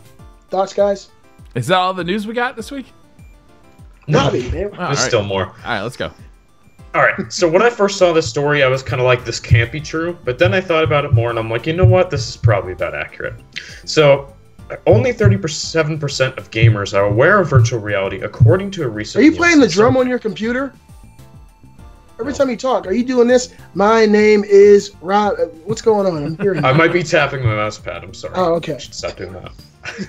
Thoughts, guys? Is that all the news we got this week? Bobby, man. Oh, There's right. still more. All right, let's go. All right. So when I first saw this story, I was kind of like, "This can't be true." But then I thought about it more, and I'm like, "You know what? This is probably about accurate." So only 37% of gamers are aware of virtual reality, according to a recent. Are you Nielsen playing the drum on your computer? Every time you talk, are you doing this? My name is Rob. uh, What's going on? I'm hearing. I might be tapping my mouse pad. I'm sorry. Oh, okay. I should stop doing that. (laughs)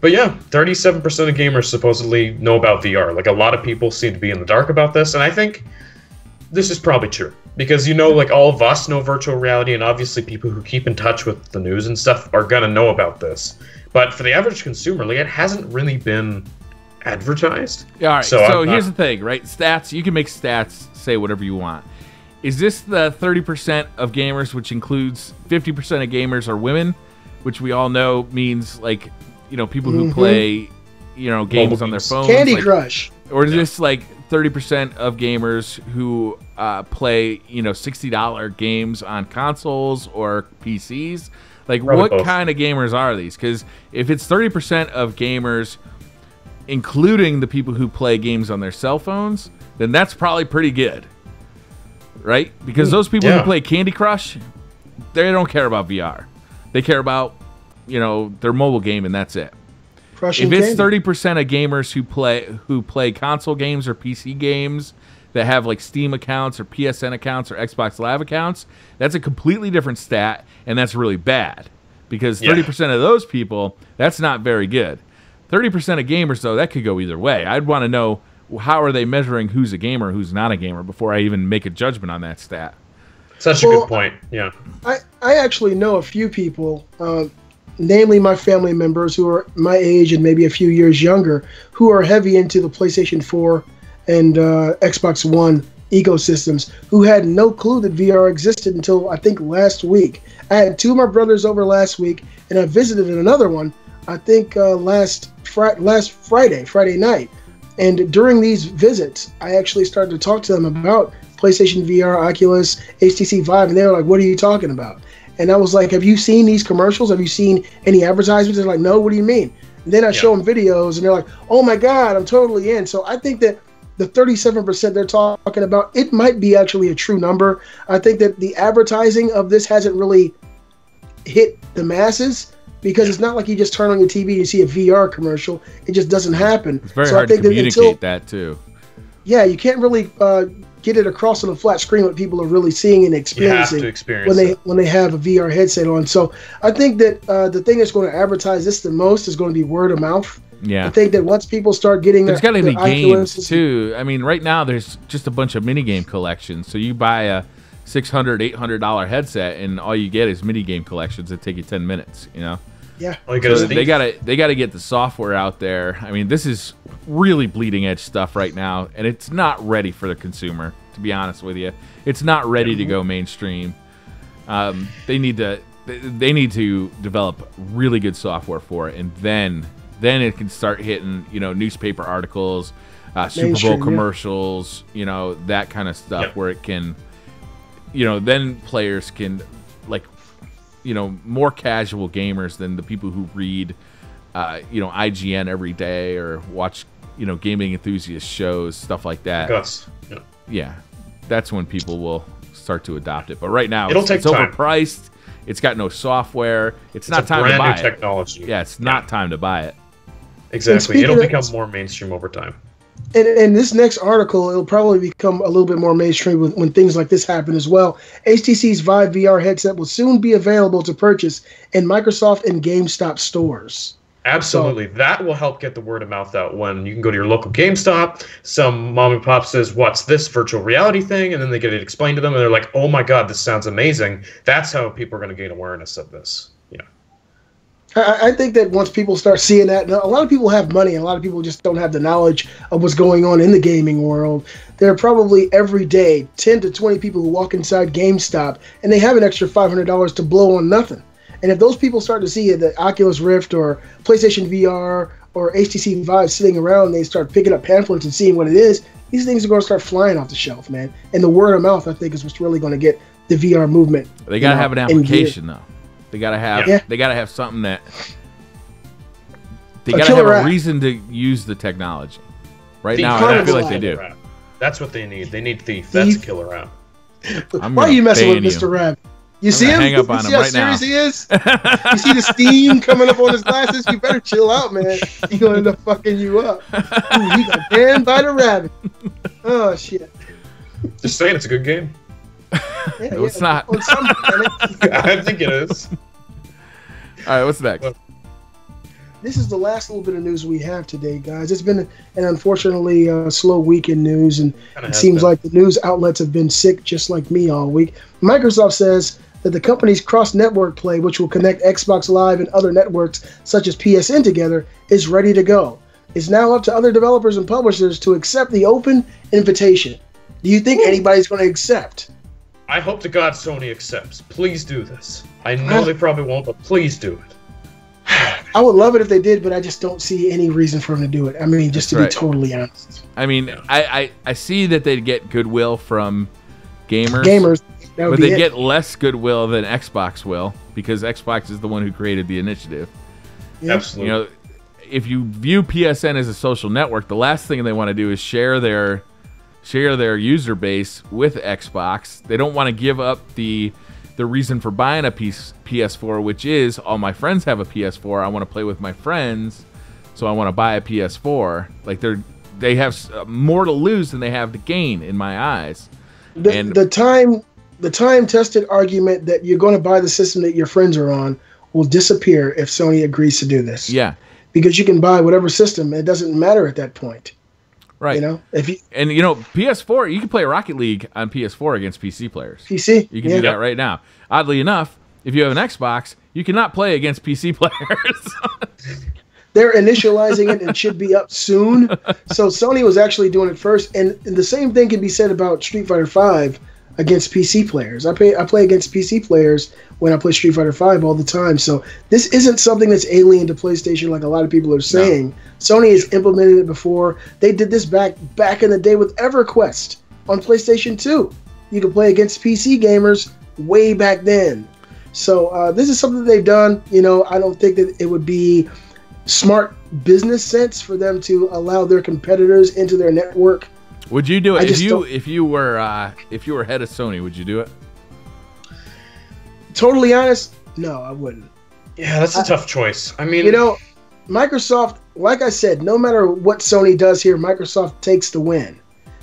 but yeah, 37% of gamers supposedly know about VR. Like a lot of people seem to be in the dark about this, and I think this is probably true because you know, like all of us know virtual reality, and obviously people who keep in touch with the news and stuff are gonna know about this. But for the average consumer, like it hasn't really been advertised. Yeah, all right. So So, here's the thing, right? Stats. You can make stats say whatever you want. Is this the 30% of gamers, which includes 50% of gamers are women, which we all know means like, you know, people who Mhm. play, you know, games Mobile on their games. phones. Candy like- Crush. or is this like 30% of gamers who uh, play, you know, $60 games on consoles or PCs? Like, Probably what both. kind of gamers are these? Because if it's 30% of gamers, including the people who play games on their cell phones, then that's probably pretty good. Right? Because those people Yeah. who play Candy Crush, they don't care about VR. They care about, you know, their mobile game and that's it Crushing if it's thirty percent of gamers who play who play console games or PC games that have like Steam accounts or PSN accounts or Xbox Live accounts, that's a completely different stat, and that's really bad because Yeah. thirty percent of those people, that's not very good. Thirty percent of gamers, though, that could go either way. I'd want to know how are they measuring who's a gamer, who's not a gamer, before I even make a judgment on that stat. Such a good point. Yeah. I, I actually know a few people, uh, namely my family members who are my age and maybe a few years younger, who are heavy into the PlayStation 4 and uh, Xbox One ecosystems, who had no clue that VR existed until I think last week. I had two of my brothers over last week, and I visited another one. I think uh, last fri- last Friday, Friday night. And during these visits, I actually started to talk to them about PlayStation VR, Oculus, HTC Vive, and they were like, "What are you talking about?" And I was like, "Have you seen these commercials? Have you seen any advertisements?" They're like, "No. What do you mean?" And then I show them videos, and they're like, "Oh my god, I'm totally in." So I think that the 37% they're talking about, it might be actually a true number. I think that the advertising of this hasn't really hit the masses because it's not like you just turn on your TV and you see a VR commercial. It just doesn't happen. It's very so hard I to think that communicate until that too. yeah, you can't really uh, get it across on a flat screen what people are really seeing and experiencing experience when they it. when they have a VR headset on. So I think that uh, the thing that's going to advertise this the most is going to be word of mouth. Yeah. I think that once people start getting There's their, got to be games too. I mean, right now there's just a bunch of mini game collections. So you buy a 600 800 dollar headset and all you get is mini game collections that take you 10 minutes, you know. Yeah. All So they gotta they gotta get the software out there. I mean, this is really bleeding edge stuff right now, and it's not ready for the consumer. To be honest with you, it's not ready to go mainstream. Um, they need to they- they need to develop really good software for it, and then then it can start hitting you know newspaper articles, uh, Super Mainstream, Bowl yeah. commercials, you know that kind of stuff Yeah. where it can, you know, then players can like you know more casual gamers than the people who read uh, you know IGN every day or watch you know gaming enthusiast shows stuff like that. Guts. Yeah. Yeah, that's when people will start to adopt it. But right now, It'll it's, take it's time. overpriced. It's got no software. It's, It's not a time to buy new it. technology. Yeah, it's not time to buy it. Exactly. It'll become more mainstream over time. And, and this next article, it'll probably become a little bit more mainstream when, when things like this happen as well. HTC's Vive VR headset will soon be available to purchase in Microsoft and GameStop stores. Absolutely. that will help get the word of mouth out when you can go to your local GameStop. Some mom and pop says, What's this virtual reality thing? And then they get it explained to them and they're like, Oh my God, this sounds amazing. That's how people are going to gain awareness of this. I, I think that once people start seeing that, a lot of people have money, and a lot of people just don't have the knowledge of what's going on in the gaming world. There are probably every day 10 to 20 people who walk inside GameStop and they have an extra $500 to blow on nothing. And if those people start to see the Oculus Rift or PlayStation VR or HTC Vive sitting around, they start picking up pamphlets and seeing what it is. These things are going to start flying off the shelf, man. And the word of mouth, I think, is what's really going to get the VR movement. They gotta you know, have an application though. They gotta have. Yeah. They gotta have something that. They A gotta have killer a reason to use the technology. Right Thief, now, I Carnival feel like they do. killer. That's what they need. They need Thief. That's a killer app. I'm Why are you messing with Mr. you. Rab? You I'm see him? hang up you on see him how right now. serious he is? (laughs) you see the steam coming up on his glasses? You better chill out, man. He gonna end up fucking you up. Ooh, he got banned by the rabbit. Oh shit. Just saying, it's a good game. Yeah, No, it's not. On some planet. I think it is. All right, what's next? This is the last little bit of news we have today, guys. It's been an unfortunately uh, slow week in news, and Kinda it seems been. like the news outlets have been sick, just like me all week. Microsoft says that the company's cross-network play, which will connect Xbox Live and other networks such as PSN together, is ready to go. It's now up to other developers and publishers to accept the open invitation. Do you think anybody's going to accept? I hope to God Sony accepts. Please do this. I know they probably won't, but please do it. (sighs) I would love it if they did, but I just don't see any reason for them to do it. I mean, just to That's be totally honest, I mean, Yeah. I, I I see that they'd get goodwill from gamers, gamers. That would but they it. get less goodwill than Xbox will because Xbox is the one who created the initiative. Yeah. Absolutely. You know, if you view PSN as a social network, the last thing they want to do is share their share their user base with Xbox. They don't want to give up the the reason for buying a piece, PS4, which is all my friends have a PS4. I want to play with my friends, so I want to buy a PS4. Like they're they have uh, more to lose than they have to gain in my eyes. the, and- the time the time tested argument that you're going to buy the system that your friends are on will disappear if Sony agrees to do this. Yeah, Because you can buy whatever system, it doesn't matter at that point. Right. You know, if you And you know, PS4, you can play Rocket League on PS4 against PC players. PC, You can yeah. do that right now. Oddly enough, if you have an Xbox, you cannot play against PC (laughs) players. (laughs) they're initializing it and should be up soon. So Sony was actually doing it first, and, and the same thing can be said about Street Fighter Five against PC players. I play I play against PC players when I play Street Fighter Five all the time. So this isn't something that's alien to PlayStation like a lot of people are saying. Sony has implemented it before. They did this back back in the day with EverQuest on PlayStation Two. You could play against PC gamers way back then. So uh, this is something they've done. You know, I don't think that it would be smart business sense for them to allow their competitors into their network. Would you do I it if you don't- if you were uh, if you were head of Sony? Would you do it? Totally honest, no, I wouldn't. Yeah, that's a tough choice. I mean, You know, Microsoft, like I said, no matter what Sony does here, Microsoft takes the win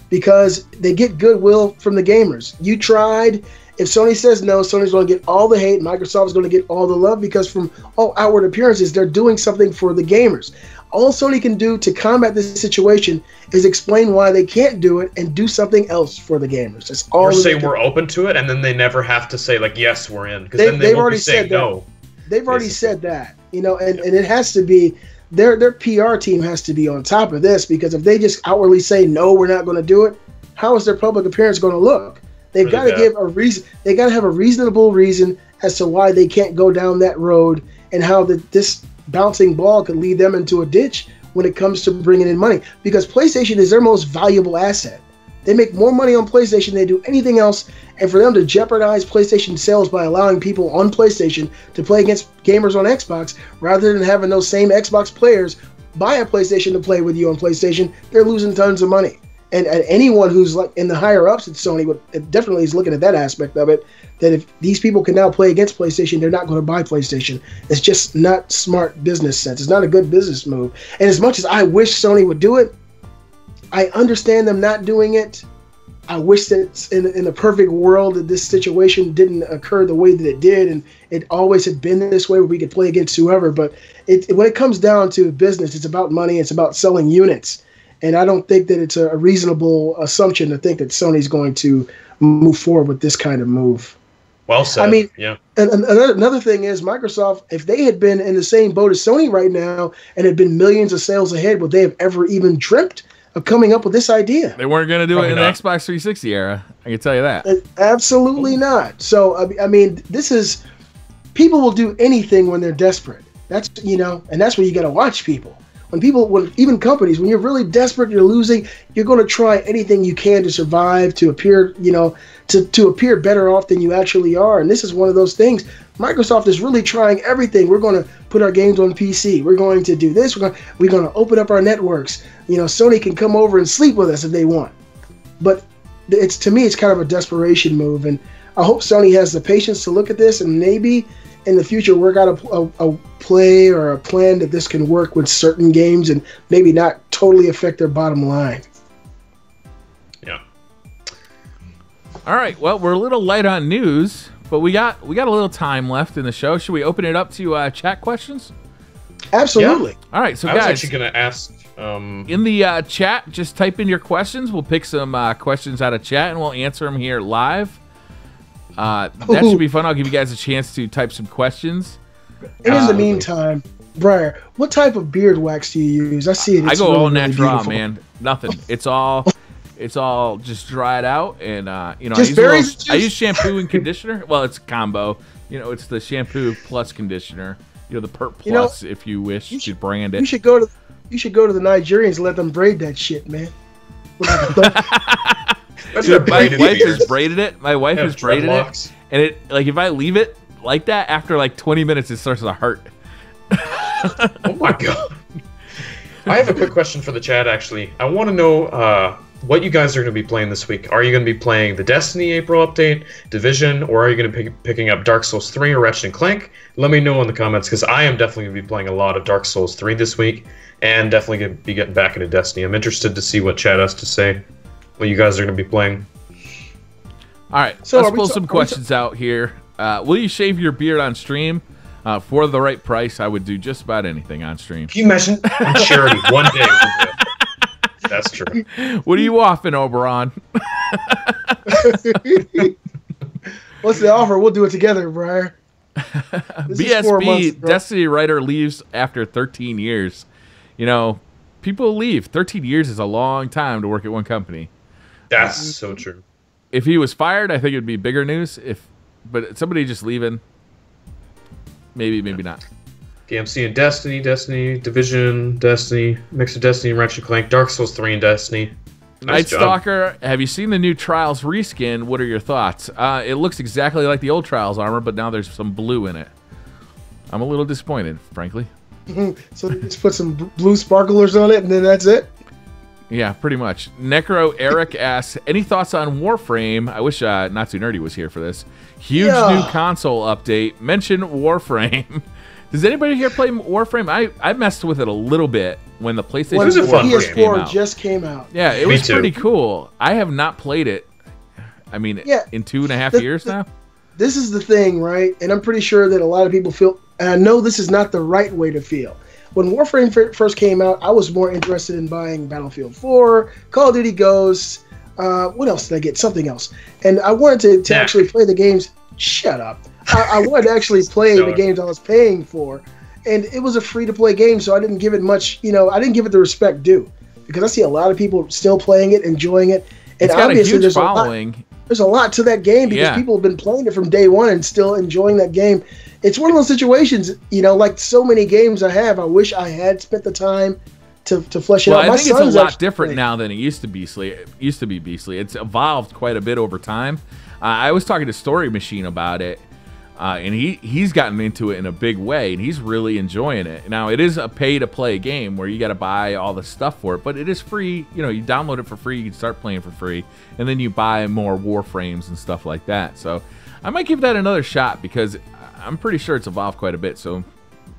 because they get goodwill from the gamers. You tried. If Sony says no, Sony's going to get all the hate. Microsoft's going to get all the love because, from all outward appearances, they're doing something for the gamers. All Sony can do to combat this situation is explain why they can't do it and do something else for the gamers. That's all. or say we're open to it, and then they never have to say like, "Yes, we're in," because They- then they they've already said that. no. They've already Basically. said that, you know, and, and it has to be their their PR team has to be on top of this because if they just outwardly say no, we're not going to do it, how is their public appearance going to look? They've Really got to give a reason. They got to have a reasonable reason as to why they can't go down that road and how the, this bouncing ball could lead them into a ditch when it comes to bringing in money. Because PlayStation is their most valuable asset. They make more money on PlayStation than they do anything else, and for them to jeopardize PlayStation sales by allowing people on PlayStation to play against gamers on Xbox rather than having those same Xbox players buy a PlayStation to play with you on PlayStation, they're losing tons of money. And, and anyone who's like in the higher ups at Sony would definitely is looking at that aspect of it. That if these people can now play against PlayStation, they're not going to buy PlayStation. It's just not smart business sense. It's not a good business move. And as much as I wish Sony would do it, I understand them not doing it. I wish that in, in a perfect world that this situation didn't occur the way that it did, and it always had been this way where we could play against whoever. But it, when it comes down to business, it's about money. It's about selling units, and I don't think that it's a, a reasonable assumption to think that Sony's going to move forward with this kind of move. Well said. I mean- yeah. And, and another, another thing is Microsoft, if they had been in the same boat as Sony right now and had been millions of sales ahead, would they have ever even dreamt of coming up with this idea? They weren't going to do it Probably in the. Xbox 360 era. I can tell you that. Uh, Absolutely not. So I, I mean, this is people will do anything when they're desperate. That's you know, and that's where you got to watch people. When people, when even companies, when you're really desperate, you're losing, you're going to try anything you can to survive, to appear, you know, to to appear better off than you actually are. And this is one of those things. Microsoft is really trying everything. We're going to put our games on PC. We're going to do this. We're going we're going to open up our networks. You know, Sony can come over and sleep with us if they want. But it's to me, it's kind of a desperation move, and I hope Sony has the patience to look at this and maybe in the future work out a, a, a play or a plan that this can work with certain games and maybe not totally affect their bottom line. Yeah. All right. Well, we're a little light on news, but we got we got a little time left in the show. Should we open it up to uh, chat questions? Absolutely. All right. So I was actually going to ask. Um, in the uh, chat, just type in your questions. We'll pick some uh, questions out of chat and we'll answer them here live. Uh, that should be fun. I'll give you guys a chance to type some questions. And in the meantime, Briar, what type of beard wax do you use? I see it. I go really, all natural, beautiful. man. Nothing. It's all, it's all just dried out, and uh, you know, I use, little, I use shampoo and conditioner. Well, it's a combo. You know, it's the shampoo plus conditioner. You know, the Perp You know, Plus, if you wish you to should- brand it. You should go to you should go to the Nigerians and let them braid that shit, man. (laughs) With like a thumb- that's Dude, my wife has braided it. My wife has braided dreadlocks. it, and it like if I leave it like that after like 20 minutes, it starts to hurt. Oh my (laughs) god. I have a quick question for the chat actually. I want to know uh, what you guys are going to be playing this week. Are you going to be playing the Destiny April update, Division, or are you going to be picking up Dark Souls 3 or Ratchet and Clank? Let me know in the comments because I am definitely going to be playing a lot of Dark Souls 3 this week and definitely going to be getting back into Destiny. I'm interested to see what chat has to say, what you guys are going to be playing. All right, So let's pull ta- some are we questions out here. Uh, will you shave your beard on stream? Uh, for the right price, I would do just about anything on stream. Can you imagine? On charity, one day. we'll do it. That's true. (laughs) What are you offering, Oberon? (laughs) What's the offer? We'll do it together, Briar. (laughs) This is months, BSB. Destiny writer leaves after 13 years. You know, people leave. 13 years is a long time to work at one company. That's so true. If he was fired, I think it would be bigger news. If, but somebody just leaving, maybe, maybe not. DMC and Destiny, Destiny, Division, Destiny, mix of Destiny and Ratchet and Clank, Dark Souls 3 and Destiny. Night job. Stalker, have you seen the new Trials reskin? What are your thoughts? Uh, it looks exactly like the old Trials armor, but now there's some blue in it. I'm a little disappointed, frankly. (laughs) So just put some blue sparklers on it, and then that's it. Yeah, pretty much. Necro Eric (laughs) asks, any thoughts on Warframe? I wish uh, Not Too Nerdy was here for this. Huge Yeah. new console update. Mention Warframe. (laughs) Does anybody here play Warframe? I, I messed with it a little bit when the PlayStation When was the a fun 4 came out. just came out. Yeah, it Me was too. pretty cool. I have not played it. I mean, Yeah. in two and a half The- years the- now. This is the thing, right? And I'm pretty sure that a lot of people feel, and I know this is not the right way to feel. When Warframe fir- first came out, I was more interested in buying Battlefield 4, Call of Duty Ghosts. Uh, what else did I get? Something else. And I wanted to, to Yeah. actually play the games. Shut up. I, I wanted to actually (laughs) play the games I was paying for, and it was a free to play game, so I didn't give it much. You know, I didn't give it the respect due because I see a lot of people still playing it, enjoying it, and It's got a obviously huge there's a lot, following. There's a lot to that game because Yeah. people have been playing it from day one and still enjoying that game. It's one of those situations, you know, like so many games I have. I wish I had spent the time to, to flesh it Well, out. I My think it's a lot different playing. now than it used to be. Beastly. It used to be Beastly. It's evolved quite a bit over time. Uh, I was talking to Story Machine about it, uh, and he he's gotten into it in a big way, and he's really enjoying it. Now it is a pay to play game where you got to buy all the stuff for it, but it is free. You know, you download it for free, you can start playing for free, and then you buy more warframes and stuff like that. So I might give that another shot because I'm pretty sure it's evolved quite a bit. So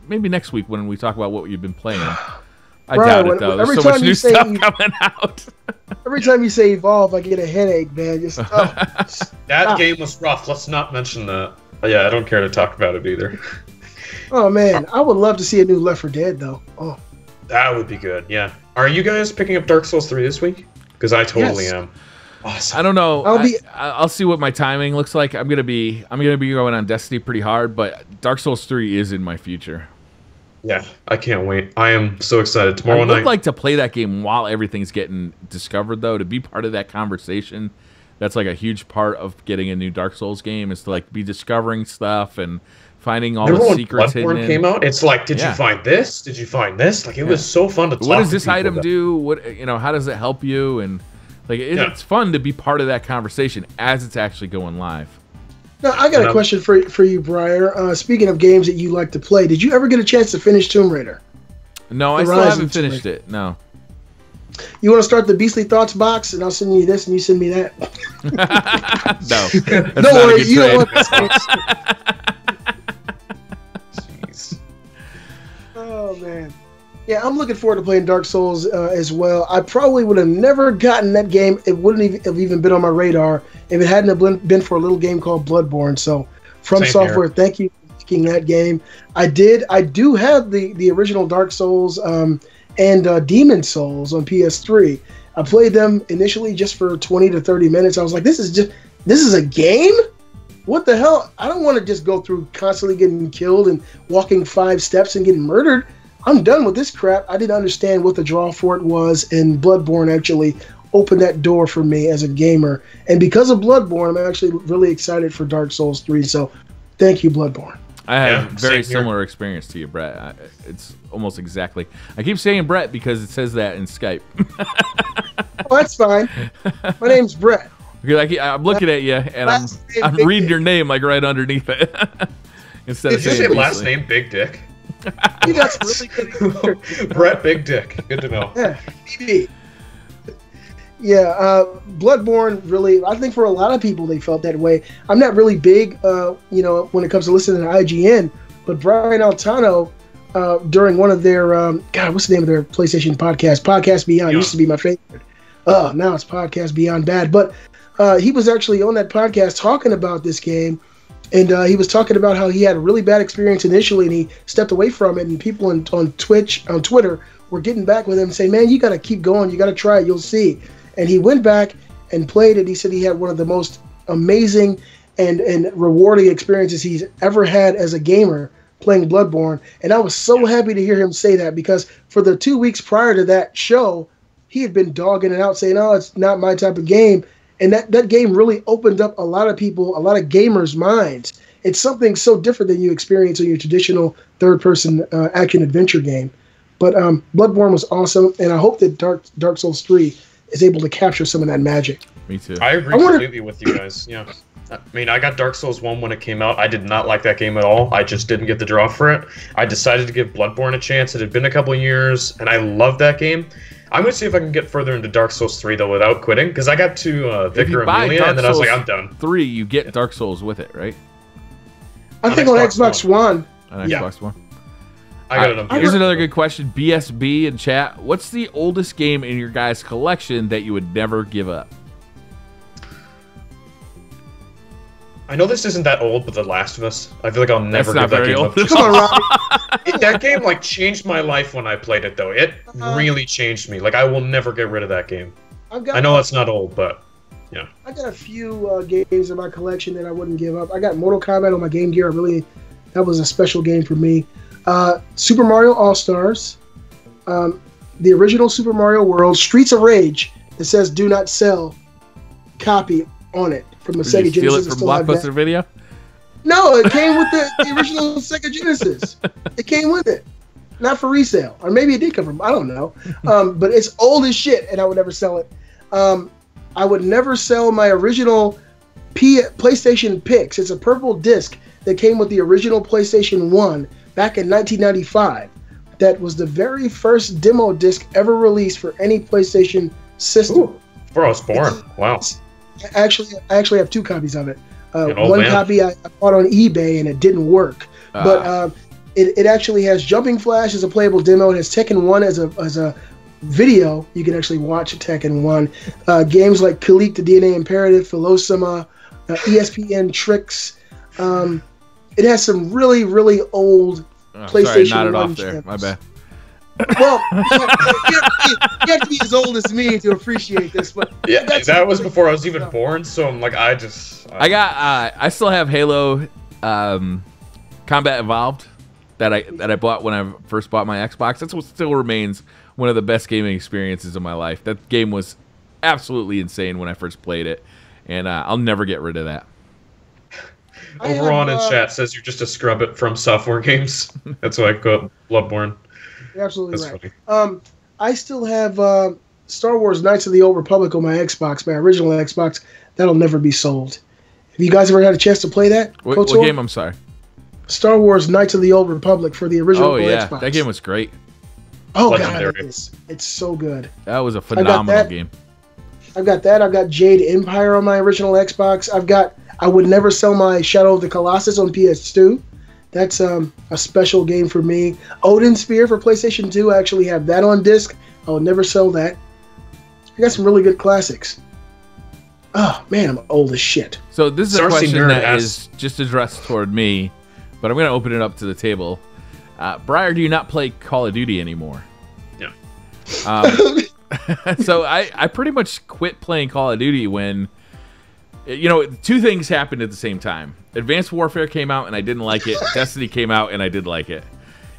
maybe next week when we talk about what you've been playing. I Brian, doubt it though. There's every so much time you (laughs) new say stuff you- coming out. (laughs) Every time you say evolve, I get a headache, man. Just (laughs) oh, That Ah. game was rough. Let's not mention that. Oh, yeah, I don't care to talk about it either. (laughs) oh man, I would love to see a new Left 4 Dead though. Oh, That would be good. Yeah. Are you guys picking up Dark Souls 3 this week? Because I totally Yes. am. Awesome. I don't know. I'll be- I, I'll see what my timing looks like. I'm gonna be I'm gonna be going on Destiny pretty hard, but Dark Souls 3 is in my future. Yeah, I can't wait. I am so excited. Tomorrow I Tomorrow would night. like to play that game while everything's getting discovered, though, to be part of that conversation. That's like a huge part of getting a new Dark Souls game is to like be discovering stuff and finding all Remember the when secrets hidden. Bloodborne in- came out? It's like, did Yeah. you find this? Did you find this? Like, it was so fun to talk What does this people item about- do? What you know? How does it help you? And like it, Yeah. it's fun to be part of that conversation as it's actually going live. now I got a Um, question for for you, Briar. Uh, speaking of games that you like to play, did you ever get a chance to finish Tomb Raider? No, I still Horizon haven't finished it. No. You want to start the Beastly Thoughts box, and I'll send you this, and you send me that. (laughs) (laughs) no, (laughs) that's Don't not a worry, good you trade. don't want this. Jeez. Oh man, yeah, I'm looking forward to playing Dark Souls uh, as well. I probably would have never gotten that game. It wouldn't even have even been on my radar if it hadn't have been- been for a little game called Bloodborne. So, From Same Software, thank you for making that game. I did. I do have the the original Dark Souls um, and uh, Demon's Souls on PS3. I played them initially just for 20 to 30 minutes. I was like, this is just this is a game. What the hell? I don't want to just go through constantly getting killed and walking five steps and getting murdered. I'm done with this crap. I didn't understand what the draw for it was, and Bloodborne actually opened that door for me as a gamer. And because of Bloodborne, I'm actually really excited for Dark Souls 3. So thank you, Bloodborne. I have Yeah, a very similar experience to you, Brett. I, it's almost exactly. I keep saying Brett because it says that in Skype. Oh, that's fine. My (laughs) name's Brett. Because I keep- I'm looking at you and I'm, I'm reading Dick. your name like right underneath it. (laughs) Instead Did of you saying say last Beastly. name Big Dick? You got really good (laughs) Brett Big Dick. Good to know. Yeah, BB. Yeah, uh, Bloodborne really. I think for a lot of people, they felt that way. I'm not really big, uh, you know, when it comes to listening to IGN, but Brian Altano, uh, during one of their, um, God, what's the name of their PlayStation podcast? Podcast Beyond Yeah. used to be my favorite. Oh, now it's Podcast Beyond Bad. But uh, he was actually on that podcast talking about this game, and uh, he was talking about how he had a really bad experience initially, and he stepped away from it. And people on, on Twitch, on Twitter, were getting back with him, saying, "Man, you got to keep going. You got to try it. You'll see." And he went back and played it. He said he had one of the most amazing and and rewarding experiences he's ever had as a gamer playing Bloodborne. And I was so happy to hear him say that because for the two weeks prior to that show, he had been dogging it out, saying, "Oh, it's not my type of game." And that, that game really opened up a lot of people, a lot of gamers' minds. It's something so different than you experience in your traditional third-person uh, action adventure game. But um, Bloodborne was awesome, and I hope that Dark Dark Souls Three is able to capture some of that magic. Me too. I agree I wonder- completely with you guys. Yeah. I mean, I got Dark Souls 1 when it came out. I did not like that game at all. I just didn't get the draw for it. I decided to give Bloodborne a chance. It had been a couple years, and I loved that game. I'm going to see if I can get further into Dark Souls 3, though, without quitting, because I got to uh, If you Vicar buy Amelia, Dark and then I was like, I'm done. Three, you get Dark Souls with it, right? I On think on Xbox Xbox One, On Yeah. Xbox One. I got it Here's another good question. BSB in chat. What's the oldest game in your guys' collection that you would never give up? I know this isn't that old, but The Last of Us. I feel like I'll never not give that very game old. up. (laughs) Just- come on, Robbie. (laughs) It- that game like changed my life when I played it, though. It Uh-huh. really changed me. Like I will never get rid of that game. I've got I know that's not old, but Yeah. I got a few uh, games in my collection that I wouldn't give up. I got Mortal Kombat on my Game Gear. I really, that was a special game for me. Uh, Super Mario All Stars, um, the original Super Mario World, Streets of Rage that says "Do not sell" copy on it from the Did Sega you steal Genesis. it from still have that. Blockbuster Video? No, it (laughs) came with the, the original Sega Genesis. It came with it, not for resale, or maybe it did come from. I don't know, um, but it's old as shit, and I would never sell it. Um, I would never sell my original P- PlayStation Pix. It's a purple disc that came with the original PlayStation One back in 1995. That was the very first demo disc ever released for any PlayStation system. Ooh, before I was born. Wow. I actually, I actually have two copies of it. Uh, one man. copy I, I bought on eBay and it didn't work, but Ah. um, it, it actually has Jumping Flash as a playable demo. It has Tekken One as a as a video. You can actually watch Tekken One. Uh, games like Kileak the DNA Imperative, Philosoma, uh, ESPN Tricks. Um, it has some really really old. Oh, sorry, I PlayStation nodded One off there. My bad. Well, you have, you have to be, you have to be as old as me to appreciate this, but Yeah, that's that was before I was even stuff. born. So I'm like, I just. I got. Uh, I still have Halo, um, Combat Evolved, that I that I bought when I first bought my Xbox. That's what still remains one of the best gaming experiences of my life. That game was absolutely insane when I first played it, and uh, I'll never get rid of that. I have, Overall in uh, chat says you're just a scrub it from software games. (laughs) That's why I got Bloodborne. You're absolutely That's right. funny. Um, I still have uh, Star Wars: Knights of the Old Republic on my Xbox, my original Xbox. That'll never be sold. Have you guys ever had a chance to play that? What, KOTOR? what game? I'm sorry. Star Wars: Knights of the Old Republic for the original Oh yeah, Xbox. that game was great. oh god, it is. It's so good. That was a phenomenal that. game. I've got that. I've got Jade Empire on my original Xbox. I've got. I would never sell my Shadow of the Colossus on PS2. That's um, a special game for me. Odin Sphere for PlayStation 2. I actually have that on disc. I will never sell that. I got some really good classics. Oh man, I'm old as shit. So this is a question Nerd that asks- is just addressed toward me, but I'm going to open it up to the table. Uh, Briar, do you not play Call of Duty anymore? No. Um, (laughs) (laughs) so I, I pretty much quit playing Call of Duty when, you know, two things happened at the same time. Advanced Warfare came out and I didn't like it. (laughs) Destiny came out and I did like it.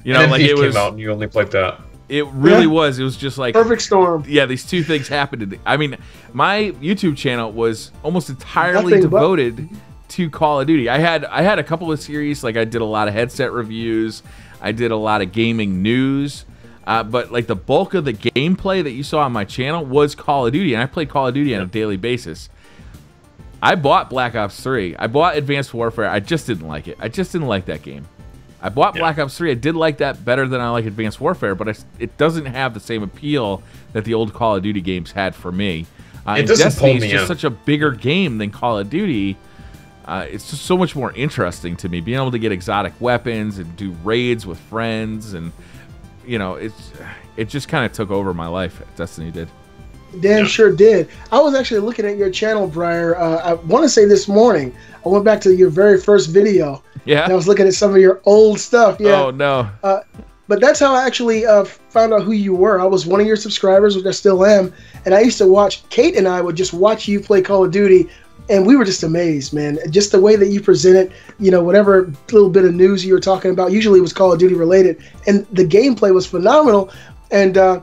You know, and like Thief it was, out and you only played that. it really Yeah. was. It was just like Perfect Storm. yeah, these two things happened. I mean, my YouTube channel was almost entirely Nothing but- devoted to Call of Duty. I had I had a couple of series, like I did a lot of headset reviews, I did a lot of gaming news, uh, but like the bulk of the gameplay that you saw on my channel was Call of Duty, and I played Call of Duty on a daily basis. I bought Black Ops 3. I bought Advanced Warfare. I just didn't like it. I just didn't like that game. I bought Yeah. Black Ops 3. I did like that better than I like Advanced Warfare, but I, it doesn't have the same appeal that the old Call of Duty games had for me. Uh, It doesn't Destiny pull is just in. such a bigger game than Call of Duty. Uh, it's just so much more interesting to me being able to get exotic weapons and do raids with friends and you know it's it just kind of took over my life destiny did Damn Yeah. sure did. I was actually looking at your channel, Briar. Uh, I want to say this morning. I went back to your very first video. yeah And I was looking at some of your old stuff. Yeah. oh no But that's how I actually uh, found out who you were. I was one of your subscribers, which I still am. And I used to watch, Kate and I would just watch you play Call of Duty. And we were just amazed, man. Just the way that you presented, you know, whatever little bit of news you were talking about, usually it was Call of Duty related. And the gameplay was phenomenal. And uh,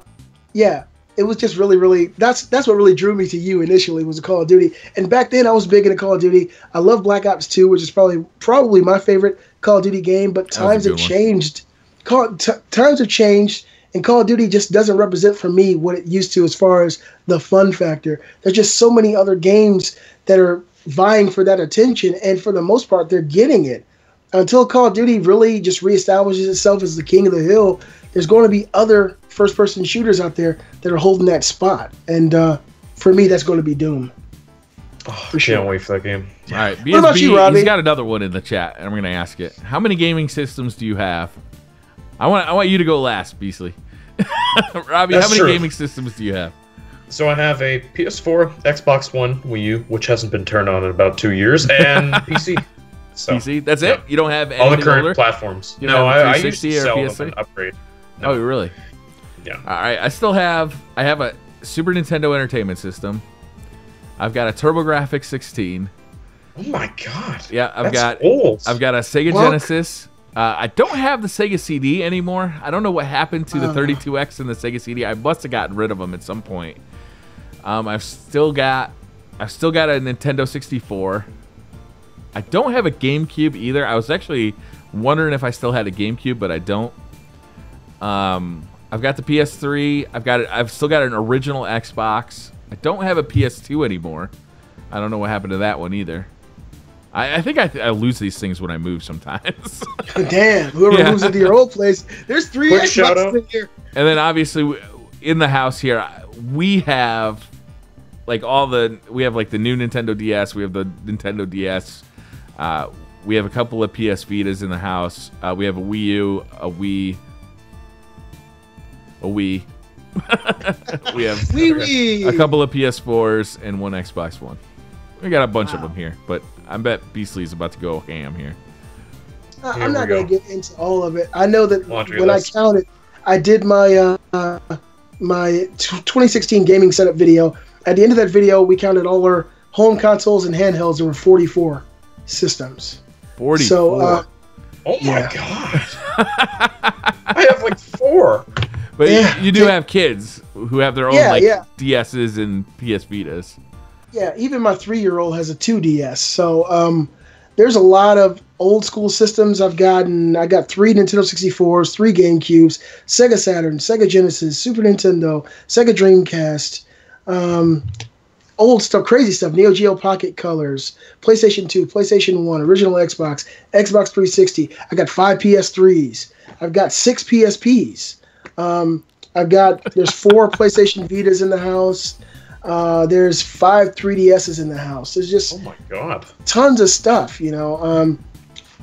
yeah, it was just really, really, that's that's what really drew me to you initially was Call of Duty. And back then I was big into Call of Duty. I love Black Ops 2, which is probably probably my favorite Call of Duty game, but That was a times have one. changed. Call, t- times have changed, and Call of Duty just doesn't represent for me what it used to as far as the fun factor. There's just so many other games that are vying for that attention, and for the most part, they're getting it. Until Call of Duty really just reestablishes itself as the king of the hill, there's going to be other first-person shooters out there that are holding that spot, and uh, for me, that's going to be Doom. Oh, For can't wait for that game. All right, what about you, Robbie? He's got another one in the chat and i'm gonna ask it how many gaming systems do you have i want i want you to go last Beastly (laughs) robbie That's how many true. gaming systems do you have So I have a PS4, Xbox One, Wii U, which hasn't been turned on in about two years, and (laughs) PC. So pc that's yeah. it you don't have all the current older? platforms. You no, don't have a I, I used to sell PS3? them and upgrade. No. oh really Yeah. all right i still have i have a super nintendo entertainment system I've got a TurboGrafx 16. Oh my god. Yeah, I've That's got old. I've got a Sega Well- Genesis. Uh, I don't have the Sega CD anymore. I don't know what happened to the Uh. 32X and the Sega CD. I must have gotten rid of them at some point. Um, I've still got I've still got a Nintendo 64. I don't have a GameCube either. I was actually wondering if I still had a GameCube, but I don't. Um, I've got the PS3. I've got it. I've still got an original Xbox. I don't have a PS2 anymore. I don't know what happened to that one either. I, I think I, I lose these things when I move sometimes. (laughs) Damn, whoever Yeah. moves into your old place, there's three Quick Xboxes in here. and then obviously in the house here, we have like all the we have like the new Nintendo DS. We have the Nintendo DS. Uh, we have a couple of PS Vitas in the house. Uh, we have a Wii U, a Wii, a Wii. (laughs) we have Wee wee. a couple of PS4s and one Xbox One. We got a bunch of them here, but I bet Beastly's about to go ham here. I- Here I'm we not going to get into all of it. I know that Laundry when list. I counted, I did my uh, my t- 2016 gaming setup video. At the end of that video, we counted all our home consoles and handhelds. There were 44 systems. Forty-four. So, uh, oh my Yeah. god. I have like four. But you- Yeah. you do have kids who have their own Yeah, like yeah. DSs and PS Vitas. Yeah, even my three-year-old has a 2DS. So um, there's a lot of old school systems I've gotten. I got three Nintendo 64s, three GameCubes, Sega Saturn, Sega Genesis, Super Nintendo, Sega Dreamcast, um, old stuff, crazy stuff. Neo Geo Pocket Colors, PlayStation 2, PlayStation 1, original Xbox, Xbox 360. I got five PS3s. I've got six PSPs. Um, I've got there's four PlayStation Vitas in the house. Uh, there's five 3DSs in the house. There's just Oh my god. tons of stuff, you know. Um,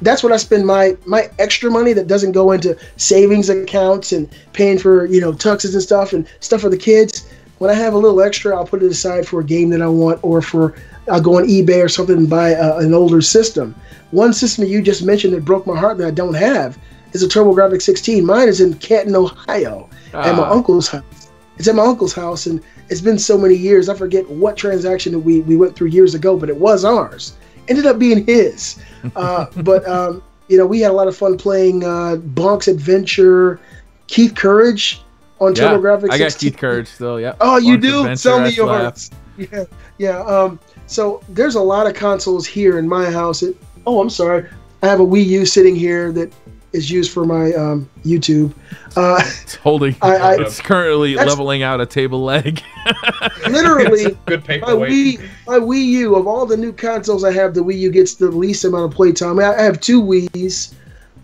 that's what I spend my my extra money that doesn't go into savings accounts and paying for you know tuxes and stuff and stuff for the kids. When I have a little extra, I'll put it aside for a game that I want or for I'll go on eBay or something and buy a, an older system. One system that you just mentioned that broke my heart that I don't have is a TurboGrafx 16. Mine is in Canton, Ohio, at my Ah. uncle's house. It's at my uncle's house, and it's been so many years. I forget what transaction that we, we went through years ago, but it was ours. Ended up being his. (laughs) Uh, but, um, you know, we had a lot of fun playing uh, Bonk's Adventure, Keith Courage on Yeah, TurboGrafx. I got Keith Courage still. yeah. Oh, you Bonk's do? Adventure, Tell me yours. Yeah, yeah. Um, so there's a lot of consoles here in my house. It, oh, I'm sorry. I have a Wii U sitting here that is used for my um, YouTube. Uh, It's holding. (laughs) I- I- it's currently leveling out a table leg. (laughs) literally, Good my paperweight. Wii, my Wii U of all the new consoles I have, the Wii U gets the least amount of playtime. I I have two Wii's,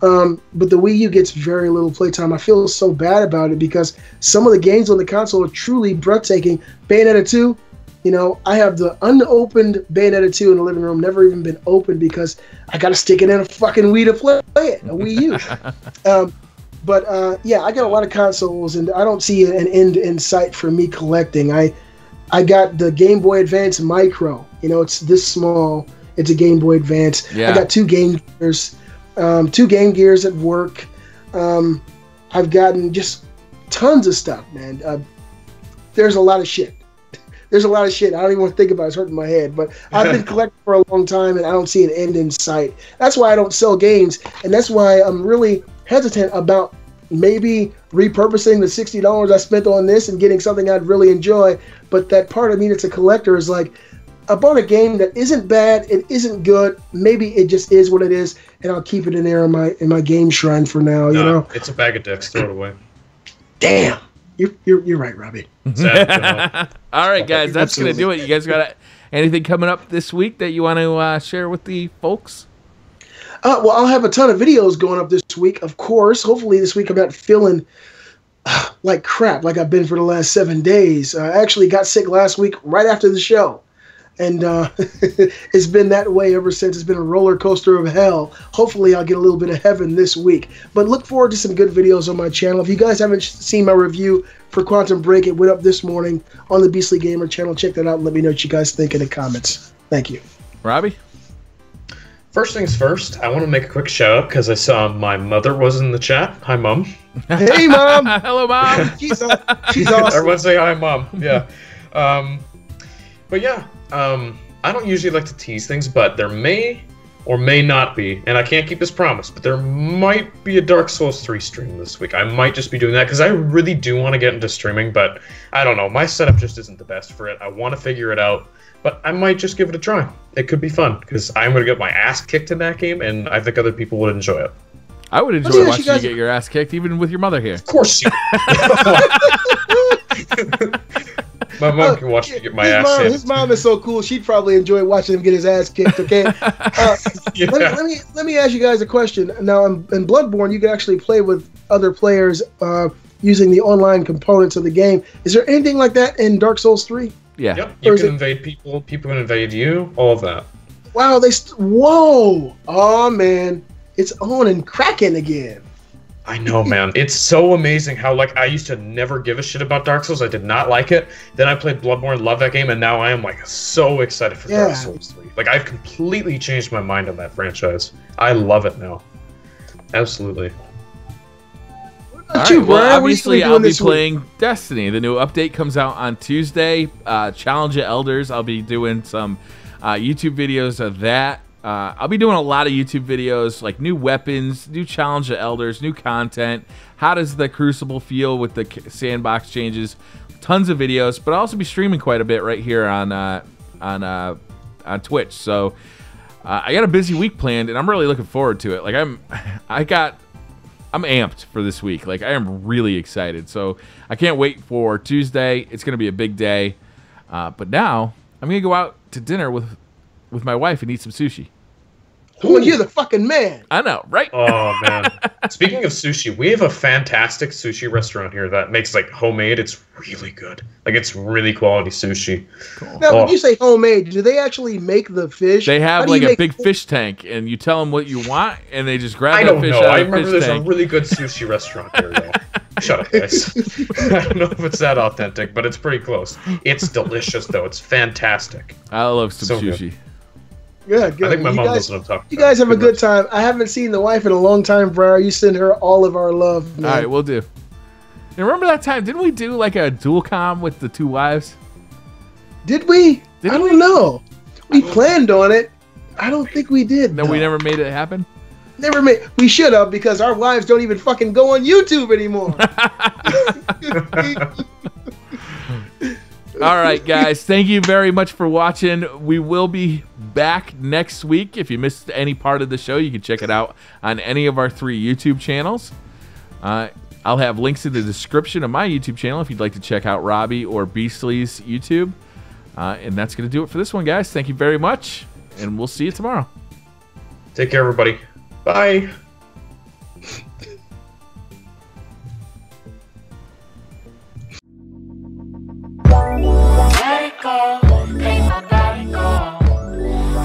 um, but the Wii U gets very little playtime. I feel so bad about it because some of the games on the console are truly breathtaking. Bayonetta 2, you know, I have the unopened Bayonetta 2 in the living room, never even been opened because I got to stick it in a fucking Wii to play it, a Wii U. (laughs) um, but uh, yeah, I got a lot of consoles, and I don't see an end in sight for me collecting. I I got the Game Boy Advance Micro. You know, it's this small. It's a Game Boy Advance. Yeah. I got two Game Gears, um, two Game Gears at work. Um, I've gotten just tons of stuff, man. Uh, there's a lot of shit. There's a lot of shit. I don't even want to think about it. It's hurting my head. But I've been (laughs) collecting for a long time, and I don't see an end in sight. That's why I don't sell games, and that's why I'm really hesitant about maybe repurposing the sixty dollars I spent on this and getting something I'd really enjoy. But that part of me that's a collector is like, I bought a game that isn't bad, it isn't good. Maybe it just is what it is, and I'll keep it in there in my in my game shrine for now. You know, it's a bag of dicks. Throw it away. damn, you're you're, you're right, Robbie. Sad. (laughs) All right, guys, that's gonna do it. You guys got anything coming up this week that you want to uh, share with the folks? Uh, well, I'll have a ton of videos going up this week, of course. Hopefully, this week I'm not feeling uh, (sighs) like crap like I've been for the last seven days. Uh, I actually got sick last week right after the show. And uh, (laughs) it's been that way ever since. It's been a roller coaster of hell. Hopefully, I'll get a little bit of heaven this week. But look forward to some good videos on my channel. If you guys haven't seen my review for Quantum Break, it went up this morning on the Beastly Gamer channel. Check that out and let me know what you guys think in the comments. Thank you. Robbie? First things first, I want to make a quick shout out because I saw my mother was in the chat. Hi, mom. (laughs) Hey, Mom! (laughs) Hello, mom. She's, aw- she's awesome. Everyone say hi, mom. Yeah. Um, but yeah, um, I don't usually like to tease things, but there may or may not be, and I can't keep this promise, but there might be a Dark Souls 3 stream this week. I might just be doing that because I really do want to get into streaming, but I don't know. My setup just isn't the best for it. I want to figure it out, but I might just give it a try. It could be fun because I'm going to get my ass kicked in that game, and I think other people would enjoy it. I would enjoy watching you you, get your ass kicked, even with your mother here. Of course you. (laughs) (laughs) (laughs) my mom can watch me get my his ass mom, handed His mom is so cool. She'd probably enjoy watching him get his ass kicked. Okay. (laughs) Uh, Yeah. let, me, let me let me ask you guys a question. Now, in, in Bloodborne, you can actually play with other players uh, using the online components of the game. Is there anything like that in Dark Souls Three? Yeah. Yep, Or you can it- invade people, people can invade you, all of that. Wow, they st- whoa, oh man, it's on and cracking again. I know, man. It's so amazing how like I used to never give a shit about Dark Souls. I did not like it. Then I played Bloodborne, love that game, and now I am like so excited for Yeah. Dark Souls 3. Like I've completely changed my mind on that franchise. I love it now. Absolutely. What All about right, you, well, Brian? What are you obviously, I'll be this week? playing Destiny. The new update comes out on Tuesday. Uh, Challenge of Elders. I'll be doing some uh, YouTube videos of that. Uh, I'll be doing a lot of YouTube videos, like new weapons, new Challenge of Elders, new content. How does the Crucible feel with the sandbox changes? Tons of videos, but I'll also be streaming quite a bit right here on uh, on uh, on Twitch. So uh, I got a busy week planned, and I'm really looking forward to it. Like I'm, (laughs) I got I'm amped for this week. Like I am really excited. So I can't wait for Tuesday. It's gonna be a big day. Uh, but now I'm gonna go out to dinner with with my wife and eat some sushi. Oh, you're the fucking man. I know, right? Oh man. (laughs) Speaking of sushi, we have a fantastic sushi restaurant here that makes like homemade. It's really good. Like it's really quality sushi. Now, when Oh. you say homemade, do they actually make the fish? They have do like a big fish tank, and you tell them what you want, and they just grab I that don't fish know. out I of the remember fish there's tank. a really good (laughs) sushi restaurant here though. Shut up, guys. (laughs) I don't know if it's that authentic, but it's pretty close. It's delicious though. It's fantastic. I love some So sushi. Yeah, good. I think my you mom guys, knows what I'm you guys have a good time. I haven't seen the wife in a long time, Briar. You send her all of our love, man. All right, we'll do. And remember that time? Didn't we do like a dual com with the two wives? Did we? Did I don't we? know. We planned on it. I don't think we did. No, we never made it happen. Never made. We should have because our wives don't even fucking go on YouTube anymore. (laughs) (laughs) All right, guys. Thank you very much for watching. We will be back next week. If you missed any part of the show, you can check it out on any of our three YouTube channels. Uh, I'll have links in the description of my YouTube channel if you'd like to check out Robbie or Beastly's YouTube. Uh, and that's going to do it for this one, guys. Thank you very much, and we'll see you tomorrow. Take care, everybody. Bye. Go, make my body.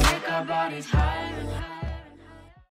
Take our bodies higher.